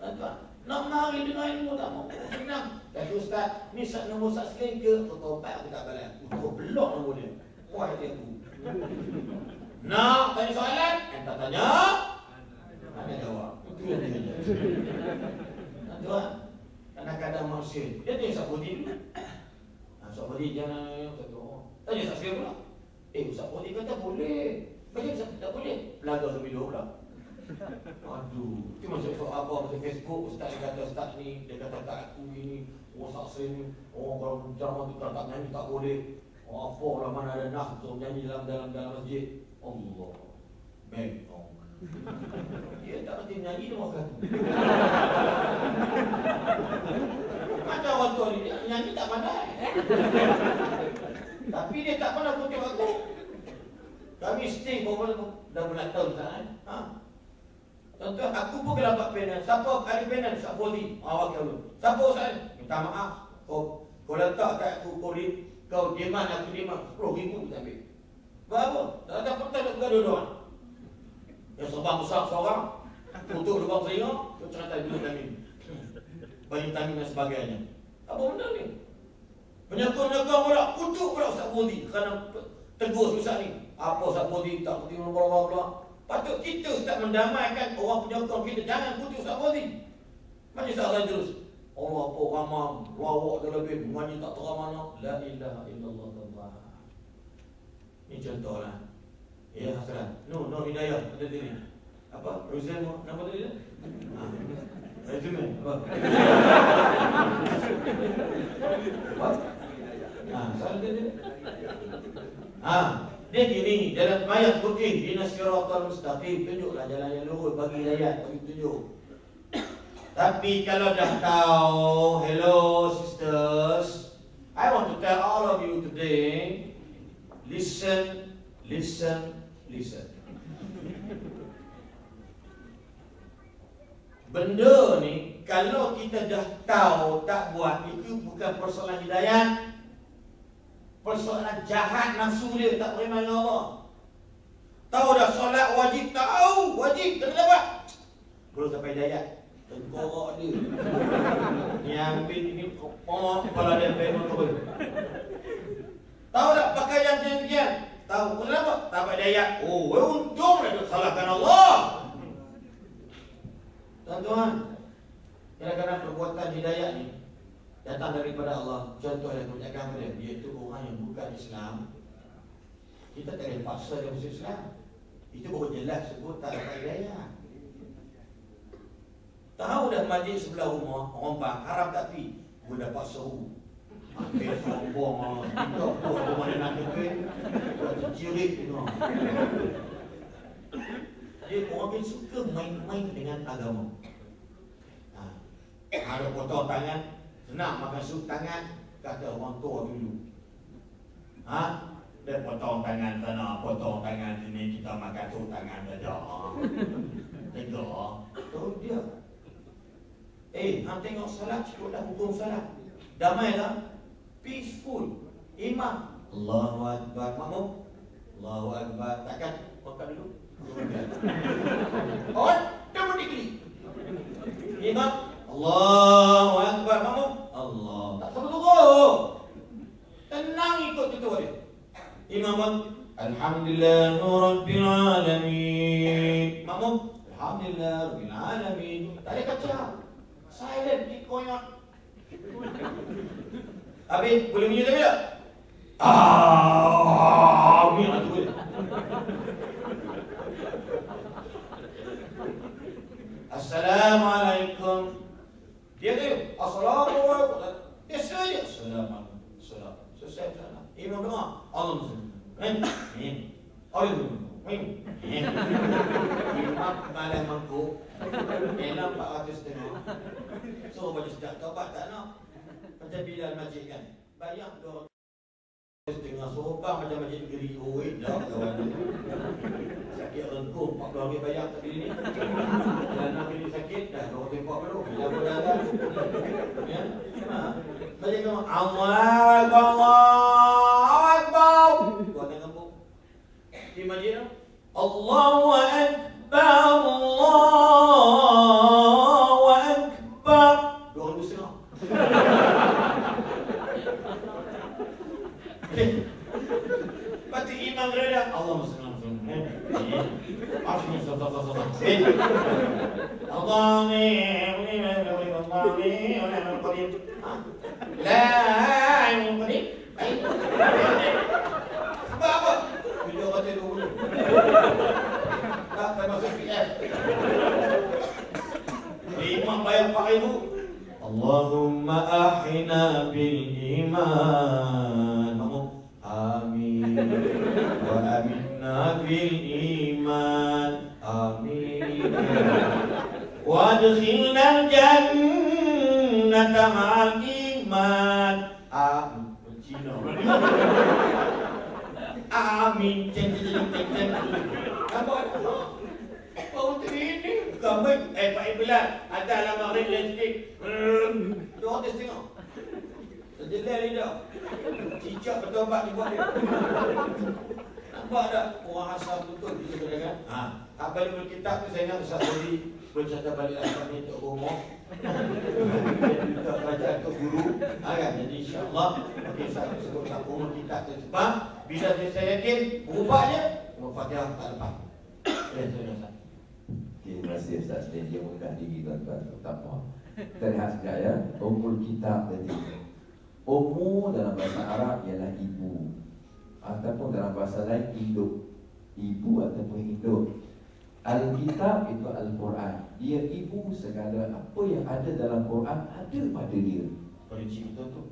Tuan, nak mari dengan ilmu tak mau. Senang. Kata ustaz, ni sak nombor sak sekali ke? Totopat aku tak balik. Aku blok nombor dia. Wah dia aku. Nak tanya soalan? Entah tanya. Ada jawab. Tuan, kadang-kadang manusia dia tanya Ustaz ha, Ustaz Budi jangan kata oh. tanya Ustaz Syed pula eh Ustaz Budi kata boleh macam Ustaz tak boleh belaga sebelum pula aduh itu macam soal apa macam Facebook Ustaz kata Ustaz ni dia kata tak aku ini oh Ustaz Syed ni oh kalau drama tu tak nyanyi tak boleh oh apa lah mana ada nak so, nyanyi dalam dalam dalam masjid Allah baik oh. Dia tak nanti nyanyi dia makan. Macam orang tua dia nyanyi tak pandai Tapi dia tak pernah kutip aku. Kami stay berapa dah bulan tahun kan ha? Tentu aku pun kena dapat penan Siapa kali penan? Siapa body? Awak kau Siapa saya? Minta maaf. Kau, kau letak kat aku kau, kau diman aku diman 10 ribu kita ambil. Berapa? Tak ada pertanyaan nak gaduh-gaduh yang sebab besar seorang Untuk lubang telinga Itu cerita ibu kami Bagi tanggung dan sebagainya. Apa benda ni? Penyakit-penyakit pula Kutuk pula Ustaz Budi. Kerana tegur susah ni Apa Ustaz Budi? Tak kutuk bla bla Patut kita Ustaz mendamaikan Orang penyakit kita Jangan kutuk Ustaz Budi. Macam Ustaz Rajus Allah apa ramah Lawak dia lebih Mengaji tak terang mana La ilaha illallah. Ini contohlah Ya Hasan. No, no Hidayah ada diri. Apa? Rozan nama dia? Ha. Resume apa? Apa? Ha, salah dia. Ha, dia gini, jalan mayat bukit di nasiratul mustaqim tunjuklah jalan yang lurus bagi hidayah, bagi tunjuk. Tapi kalau dah tahu, hello sisters, I want to tell all of you today, listen, listen, listen. Benda ni kalau kita dah tahu tak buat itu bukan persoalan hidayah. Persoalan jahat nafsu dia tak beriman dengan Allah. Tahu dah solat wajib tahu, wajib kena buat. Belum sampai hidayah. Tengkorak dia. Ni ambil ni kepala dia memang tu. Tahu tak pakaian yang Tahu kenapa? Tak ada ayat. Oh, untung lah salahkan Allah. Tuan-tuan, kadang-kadang perbuatan hidayah ni datang daripada Allah contoh yang punya agama dia iaitu orang yang bukan Islam kita tak boleh paksa dia masuk Islam itu baru jelas sebut tak dapat hidayah tahu dah majlis sebelah rumah orang bang haram tak pi gua dapat seru Ambil sombong ah. Kita pun rumah dia nak kekeh Buat cirit tu Dia orang yang suka main-main dengan agama ha. Ada potong tangan Senang makan sup tangan Kata orang tua dulu Ha? Dia potong tangan sana, potong tangan sini Kita makan sup tangan saja Tengok Tu dia Eh, hang tengok salat cukup dah hukum salat Damai tak? Peaceful. Imam Allahu Akbar. Makmum? Allahu Akbar. Takkan? Makan dulu. *laughs* Digini Imam Allahu Akbar. Makmum? Allah. Tak turun Tenang ikut tutur dia Imam Alhamdulillah Rabbil Alamin. Makmum? Alhamdulillah Rabbil Alamin. Tak ada kacau. Silent, dikoyak Habis boleh bunyi tak? Ah, bunyi lah tu. Assalamualaikum. Dia tu, Assalamualaikum. Dia saja. Assalamualaikum. Assalam. Selesai salam. Imam doa. Allah Muslim. Amin. Amin. Allah Amin. Imam malam mangkuk. Enak 400 tengok. Suruh baju sejak tobat tak nak. Macam Bilal Majid kan? Bayang tu. Orang Tengah macam Majid negeri Oh dah kawan Sakit rengkuh 40 hari bayang tak ni. Dan nak pilih sakit Dah orang tembak baru Bila berdarah Ya? Ha. Majid tu. Allah Allah Akbar. Kau tengah bu Di tu. Allahu Akbar Allahu Akbar Dua ribu setengah Lepas tu imam berada Allah sallallahu alaihi Sebab apa? Bila kata dulu Tak termasuk PF Imam bayar 4 ribu Allahumma ahina bil iman Amin Wa aminna bil iman Amin Wa adkhilna al jannata ma'al iman Amin Cina Amin Ceng ceng ceng ceng ceng Apa? Oh, ini Gambar Eh, Pak Ibulan Ada alamat realistik Dia orang test tengok. Terjelai lidah Cicak bertobat di buat dia. Nampak tak? Orang asal betul Kita kan? Ha. Apa yang kitab tu saya ingat Ustaz Zodi Bercakap balik asal ni untuk rumah. Kita baca untuk guru. Ha, kan? Jadi insyaAllah Okey saya sebut tak umur kitab tu. Sebab Bila saya yakin Berubahnya Al-Fatihah tak lepas. Ya, saya rasa terima kasih Ustaz. Dia mudah diri tuan-tuan. Tak apa. Kita sekejap ya. Umul kitab tadi. Ummu dalam bahasa Arab ialah ibu. Ataupun dalam bahasa lain induk Ibu ataupun induk Alkitab itu Al-Quran. Dia ibu segala apa yang ada dalam Quran Ada pada dia. Kunci betul tu.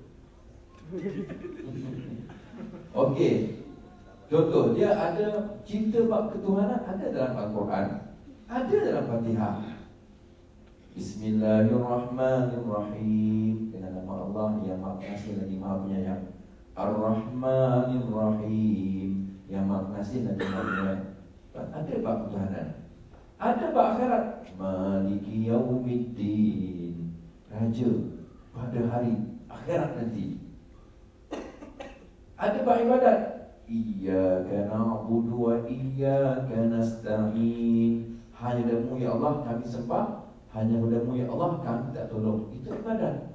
Okey. Contoh, dia ada cinta bab ketuhanan ada dalam Al-Quran Ada dalam Fatihah. Bismillahirrahmanirrahim. Dengan nama Allah yang maha pengasih lagi maha penyayang. Ar-Rahmanirrahim. Yang maha pengasih lagi maha penyayang. Ada bab ketuhanan Ada bab akhirat? Maliki yaumiddin. Raja pada hari akhirat nanti. Ada bab ibadat? Iyyaka na'budu wa iyyaka nasta'in. Hanya padamu ya Allah kami sembah, hanya padamu ya Allah kami tak tolong. Itu ibadat.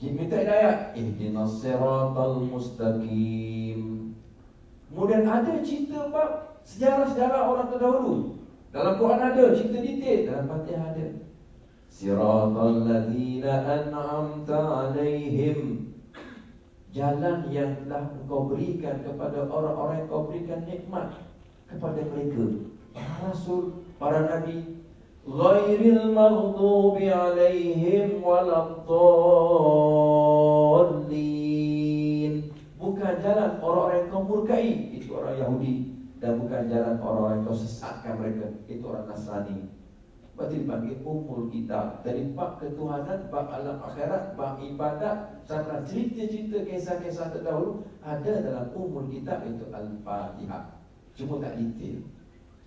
Kita minta hidayah. Ihdinas siratal mustaqim. Kemudian ada cerita bab sejarah-sejarah orang terdahulu. Dalam Quran ada cerita detail, dalam Fatihah ada. Siratal ladzina an'amta alaihim Jalan yang telah engkau berikan kepada orang-orang yang kau berikan nikmat kepada mereka Para Rasul, para Nabi Ghairil maghdubi alaihim waladdallin. Bukan jalan orang-orang yang kau murkai Itu orang Yahudi. Dan bukan jalan orang-orang yang kau sesatkan mereka Itu orang Nasrani. Berarti dipanggil umul kitab. Dari bab ketuhanan, bab alam akhirat, bab ibadat Sampai cerita-cerita kisah-kisah terdahulu Ada dalam umul kitab itu Al-Fatihah. Cuma tak detail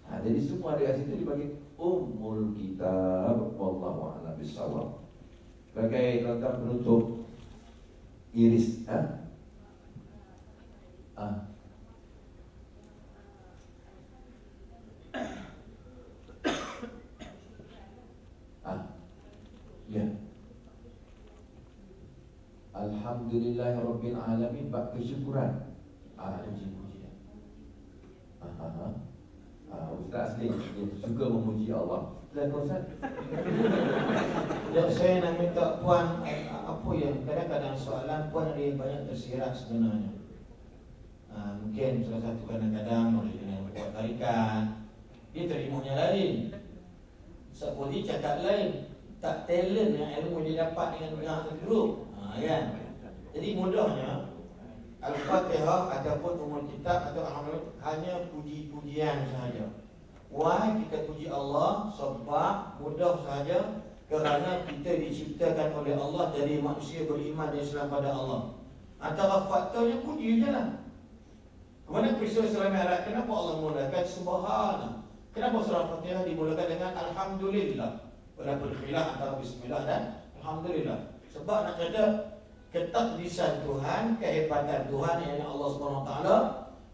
ha, Jadi semua ada kat situ dipanggil umul kitab Wallahu a'lam bishawab Sebagai tuan-tuan penutup Iris ha? Ha? Ya. Alhamdulillah Rabbil Alamin Bak kesyukuran Ah, puji-puji Ah, ah, ah. Ah Ustaz Asli Dia suka memuji Allah Dan Ustaz *laughs* Ya, saya nak minta puan apa yang kadang-kadang soalan puan ada yang banyak tersirat sebenarnya. Ha, mungkin salah satu kadang-kadang oleh dengan buat tarikan dia terimanya lain. Sepuluh cakap lain tak talent yang ilmu dia dapat dengan dengan tergeruk ha, kan? Jadi mudahnya Al-Fatihah ataupun umur kitab atau Alhamdulillah hanya puji-pujian sahaja. Why? Kita puji Allah sebab mudah sahaja kerana kita diciptakan oleh Allah dari manusia beriman dan Islam pada Allah. Antara faktornya puji je lah. Kemudian peristiwa Islam Arab Kenapa Allah mulakan? Subhanallah. Kenapa surah Fatihah dimulakan dengan Alhamdulillah? Walaupun khilaf antara bismillah dan alhamdulillah. Sebab nak kata ketakdisan Tuhan, kehebatan Tuhan yang Allah SWT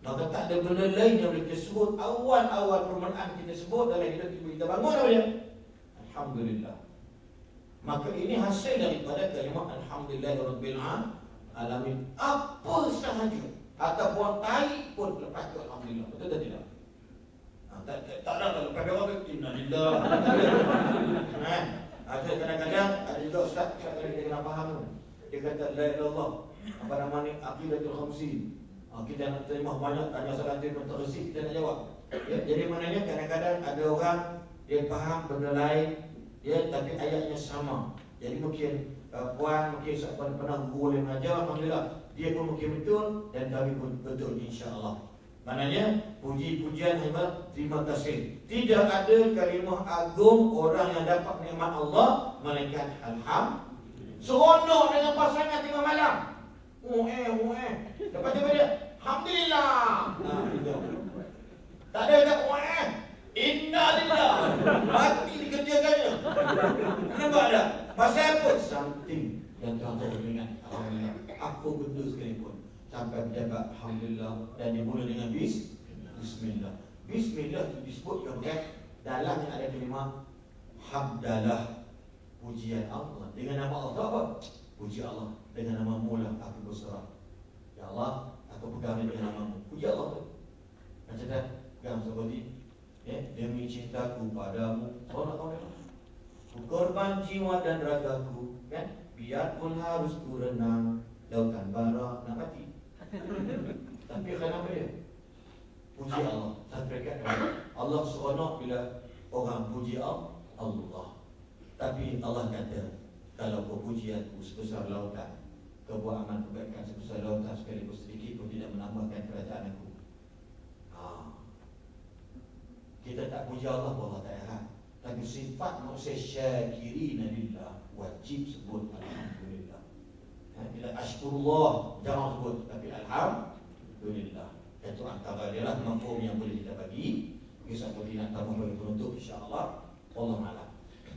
Maka tak ada benda lain yang boleh disebut Awal-awal permulaan kita sebut dalam hidup kita, kita bangun apa dia? Alhamdulillah. Maka ini hasil daripada kalimat Alhamdulillah Rabbil Alamin. Apa sahaja Ataupun tarik pun lepas itu Alhamdulillah. Betul tak tidak? tak, tak, tak ada kalau pada orang inna lillah *laughs* kan? Ada kadang-kadang ada juga ustaz dia kena faham dia kata la ilallah apa nama ni? Aqidatul khamsin ha, kita nak terima banyak tanya soalan dia pun tak kita nak jawab. Ya, jadi maknanya kadang-kadang ada orang dia faham benda lain ya tapi ayatnya sama. Jadi mungkin uh, puan mungkin pernah, pernah guru boleh mengajar alhamdulillah dia pun mungkin betul dan kami pun betul insya-Allah. Maknanya puji-pujian hebat terima kasih. Tidak ada kalimah agung orang yang dapat nikmat Allah melainkan alham. Seronok dengan pasangan tengah malam. Oh eh, oh eh. Lepas tu dia, alhamdulillah. Nah, tak ada tak oh eh. Inna lillah. Mati dikerjakannya. Kenapa ada? Pasal apa? Something yang Tuhan tahu dengan Alhamdulillah. Apa benda sekalipun sampai menjaga Alhamdulillah dan dimulai dengan bis Bismillah Bismillah itu disebut yang dalam yang ada kalimah Hamdalah Pujian Allah. Dengan nama Allah. Apa? Puji Allah Dengan nama mula aku berserah. Ya Allah Aku pegang dengan namamu. Puji Allah. Tu Macam dah Pegang seperti ya, Demi cintaku padamu. Nak tahu dia Ku korban jiwa dan ragaku kan? Biarpun harus ku renang Lautan bara Nak mati. *laughs* Tapi kenapa dia? Puji Allah. Sampai Allah seronok bila orang puji Allah Tapi Allah kata Kalau kau pujianku sebesar lautan Kau buat amal kebaikan sebesar lautan Sekaligus sedikit pun tidak menambahkan kerajaan aku. Ha. Kita tak puji Allah Allah tak heran. Tapi sifat manusia syakiri Nabilah Wajib sebut Alhamdulillah. Bila ashkurullah jangan sebut tapi alhamdulillah. Itu antara dia lah mafhum yang boleh kita bagi. Kisah boleh nak tambah bagi penutup insyaAllah Allah. Malam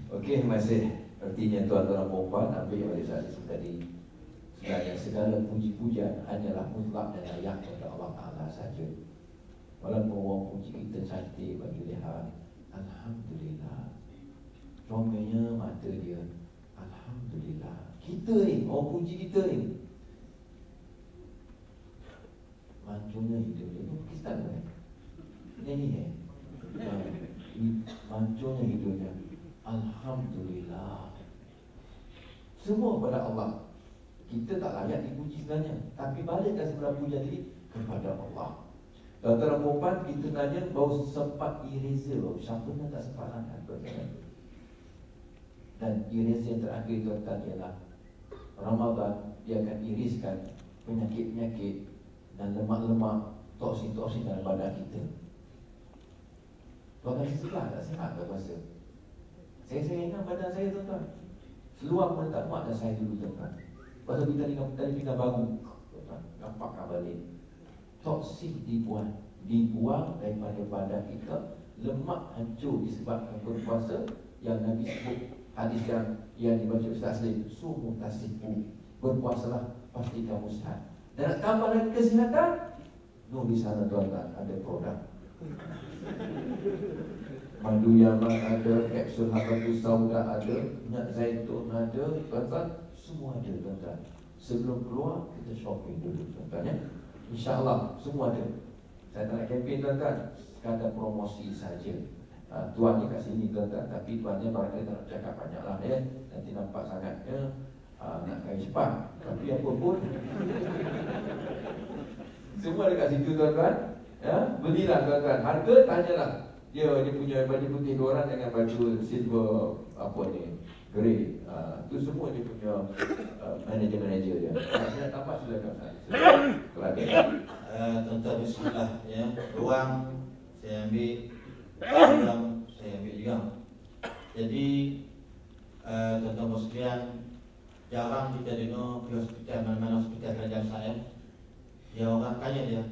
Okey, masih Artinya tuan-tuan perempuan Ambil yang saya sebut tadi? Sebenarnya segala puji-pujian Hanyalah mutlak dan layak kepada Allah Ta'ala saja Walaupun orang puji kita cantik bagi lihat Alhamdulillah. Comelnya mata dia. Alhamdulillah. Kita ni, orang puji kita ni. Mancunya hidup dia. Pakistan kan Ini ni eh Mancunya hidupnya Alhamdulillah. Semua pada Allah. Kita tak layak dipuji sebenarnya. Tapi balikkan sebenarnya pujian diri kepada Allah. Tuan-tuan perempuan kita tanya baru sempat eraser Siapa yang tak sempat tuan-tuan. Dan eraser yang terakhir tuan-tuan ialah Ramadan dia akan iriskan penyakit-penyakit dan lemak-lemak toksin-toksin dalam badan kita. Tuan rasa sebelah tak sihat tak rasa? Saya saya ingat badan saya tuan-tuan. Seluar pun tak muat dah saya dulu tuan-tuan. Pasal kita tadi tadi kita baru tuan-tuan. Nampak kan balik. Toksin dibuang, dibuang daripada badan kita. Lemak hancur disebabkan berpuasa yang Nabi sebut hadis yang yang dibaca Ustaz Salim. Sumu tasifu. Berpuasalah pasti kamu sihat. Dan nak tambah lagi kesihatan, no di sana tuan-tuan ada produk. Madu Yaman ada, kapsul habatus sauda ada, minyak zaitun ada, tuan-tuan, semua ada tuan-tuan. Sebelum keluar kita shopping dulu tuan-tuan ya. Insya-Allah semua ada. Saya tak nak kempen tuan-tuan, sekadar promosi saja. Uh, tuan ni kat sini tuan-tuan, tapi tuannya barangkali tak nak cakap banyak lah ya. Nanti nampak sangatnya uh, nak kaya cepat. Tapi apa pun *laughs* semua dekat situ tuan-tuan. Ya, belilah tuan-tuan. Harga tanyalah dia dia punya baju putih dua orang dengan baju silver apa ni grey. Uh, tu semua dia punya uh, manager-manager dia. Saya tampak silakan kalau ada. Tuan-tuan bismillah ya. Ruang saya ambil. Ruang saya ambil juga. Jadi uh, tuan-tuan sekalian jarang kita dengar di hospital mana-mana hospital kerajaan saya. Dia orang tanya dia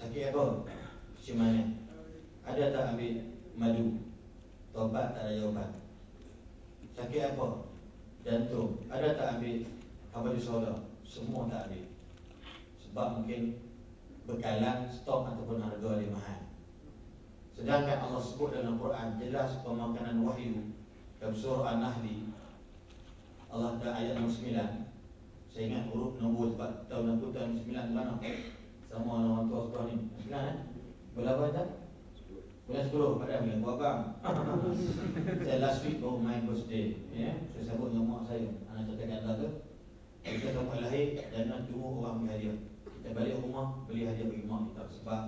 sakit apa? Mana ada tak ambil madu? Tobat tak ada jawaban. Sakit apa? Jantung. Ada tak ambil apa di? Semua tak ambil. Sebab mungkin bekalan stok ataupun harga dia mahal. Sedangkan Allah sebut dalam Quran jelas pemakanan wahyu dalam surah An-Nahl Allah ada ayat nombor 9 Saya ingat huruf nombor sebab tahun aku tahun 9 mana Sama orang tua sekolah ni 9 eh Berapa tak? Bulan 10 pada bulan Puabang Saya last week baru main birthday ya? Saya sambut dengan mak saya. Anak cakap kata tu Kita sampai lahir dan nak tunggu orang beli hadiah. Kita balik rumah beli hadiah bagi mak kita. Sebab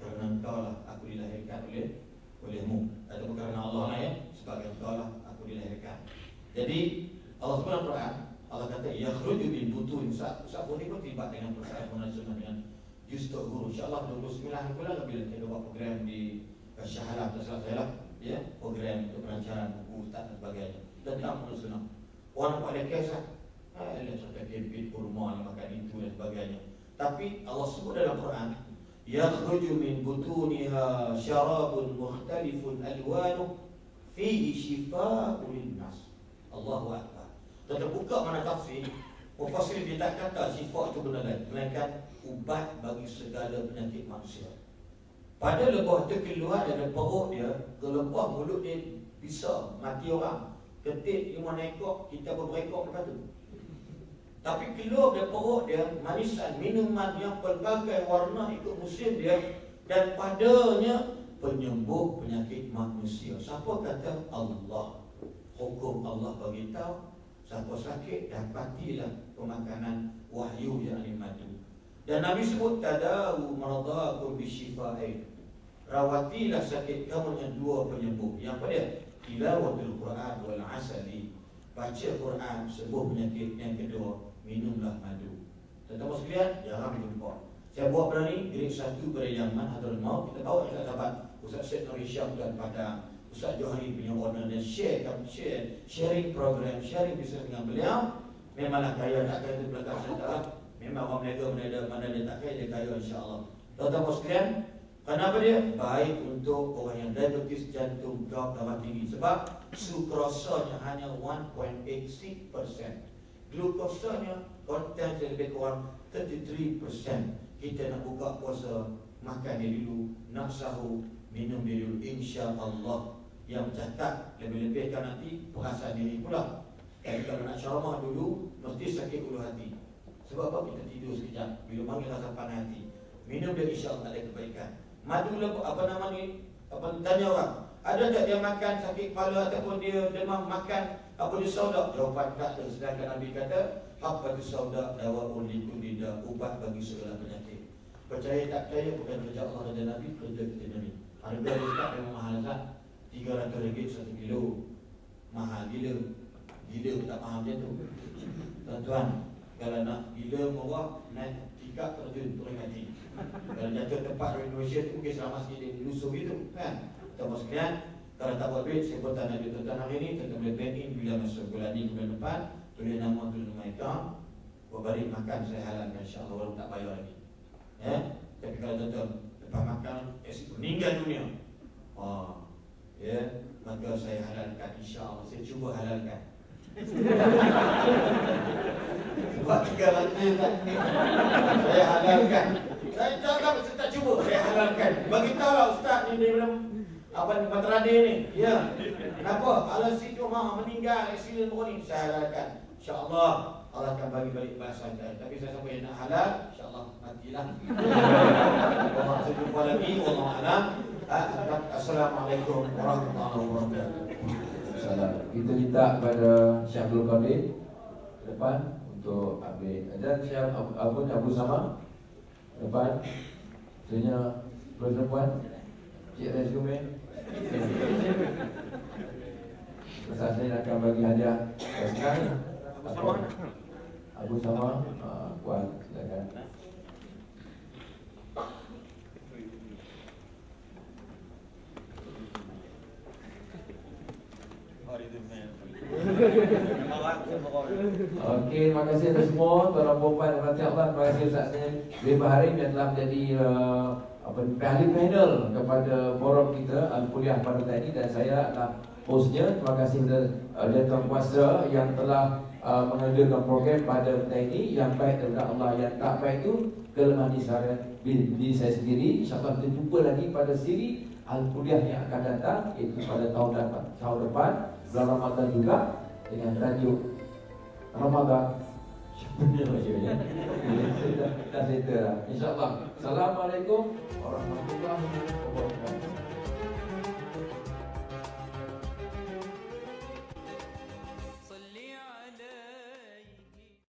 kerana kau lah aku dilahirkan oleh olehmu. Atau kerana Allah lah ya. Sebab kau lah aku dilahirkan. Jadi Allah SWT Quran Allah kata Ya khruju bin butun. Ustaz Ustaz boleh pun terlibat dengan perasaan Mengajukan dengan Justuk Guru. InsyaAllah 29 bulan Bila kita buat program di Syahalah terserah saya ya, Program untuk perancaran buku ustaz dan sebagainya. Dan tak pun senang. Orang kes lah Ada sampai kempit kurma ni makan itu dan sebagainya. Tapi Allah sebut dalam Quran Yakhruju min butuniha syarabun mukhtalifun alwanu Fihi shifa'u linnas. Allahu Akbar. Dan terbuka mana tafsir Mufassir dia tak kata sifat itu benar lain Melainkan ubat bagi segala penyakit manusia pada lebah tu keluar dari perut dia Gelebah mulut dia bisa mati orang. Ketik lima ekor Kita berekor lepas tu. Tapi keluar dari perut dia Manisan minuman yang pelbagai warna ikut musim dia Dan padanya penyembuh penyakit manusia. Siapa kata Allah? Hukum Allah bagi tahu Siapa sakit dapatilah pemakanan wahyu yang madu dan Nabi sebut tadawu maradakum bisyifa'in. Rawatilah sakit kamu dengan dua penyembuh. Yang pada tilawatul Quran wal asali. Baca Quran sembuh penyakit. Yang kedua, minumlah madu. Tetapi sekalian, jarang jumpa. Saya buat berani grade satu pada Yaman Hadrul Maut. Kita tahu kita dapat Ustaz Syed Nur Isyam dan pada Ustaz Johari punya owner dan share, share sharing program, sharing bisnes dengan beliau. Memanglah kaya tak kaya itu belakang saya Memang orang berniaga berniaga mana dia tak kaya dia kaya insya-Allah. Tuan-tuan sekalian, kenapa dia? Baik untuk orang yang diabetes jantung, gout darah tinggi sebab sukrosanya hanya 1.86%. Glukosanya konten lebih kurang 33%. Kita nak buka puasa, makan dia dulu, nak sahur, minum dia dulu insya-Allah. Yang catat lebih-lebih kan nanti perasaan diri pula. Kalau nak ceramah dulu, mesti sakit ulu hati. Sebab apa kita tidur sekejap Bila panggil rasa panas hati Minum dia insya Allah ada kebaikan Madu lah apa nama ni Apa tanya orang Ada tak dia makan sakit kepala ataupun dia demam makan apa dia saudak? Jawapan tak ada. Sedangkan Nabi kata, apa tu saudak dawa uli kulida ubat bagi segala penyakit. Percaya tak percaya bukan kerja Allah dan Nabi, kerja kita Nabi. Harga dia tak memang mahal tak? 300 ringgit satu kilo. Mahal gila. Gila tak faham dia tu. Tuan-tuan, kalau nak gila murah, naik tiga terjun turun hati. Kalau jatuh tempat renovation mungkin selama sikit dia lusuh gitu kan. Tuan sekalian, kalau tak buat duit, saya buat tanya dia tuan hari ini, tuan boleh pay in bila masuk bulan ini bulan depan, tulis nama tulis nama buat balik makan saya halalkan insyaAllah walaupun tak bayar lagi. Ya, tapi kalau tuan lepas makan, eh, meninggal dunia. Oh, ya, maka saya halalkan insyaAllah, saya cuba halalkan. Sebab tiga ratus tak Saya halalkan. Saya cakap saya tak cuba. Saya halalkan. Tahu lah Ustaz ni Dia bilang Apa ni Matrade ni? Ya. Kenapa? Kalau situ mah meninggal Aksiden pun ni? Saya halalkan. InsyaAllah Allah akan bagi balik bahasa saya. Tapi saya sampai nak halal InsyaAllah matilah. Allah saya jumpa lagi Allah Alam. Assalamualaikum warahmatullahi wabarakatuh Salam. Kita minta kepada Syahrul Qadir depan untuk ambil dan Syekh Abu Abu Sama depan. Sebenarnya perempuan Cik resume. Masa saya akan bagi hadiah sekarang. Abu Sama, uh, Puan, silakan. Okey, terima kasih kepada semua tuan perempuan dan perhatian Allah. Terima kasih Ustaz Sim bin Baharim yang telah menjadi uh, apa ahli panel kepada forum kita Al-Kuliah pada ini dan saya adalah hostnya. Terima kasih kepada uh, tuan kuasa yang telah uh, mengadakan program pada hari ini yang baik daripada Allah yang tak baik itu kelemahan di saya, di saya sendiri. InsyaAllah kita jumpa lagi pada siri Al-Kuliah yang akan datang iaitu pada tahun depan. Tahun depan bulan Ramadan juga dengan tajuk Ramadan benda macam ni. Dah settle lah. InsyaAllah. Assalamualaikum warahmatullahi wabarakatuh.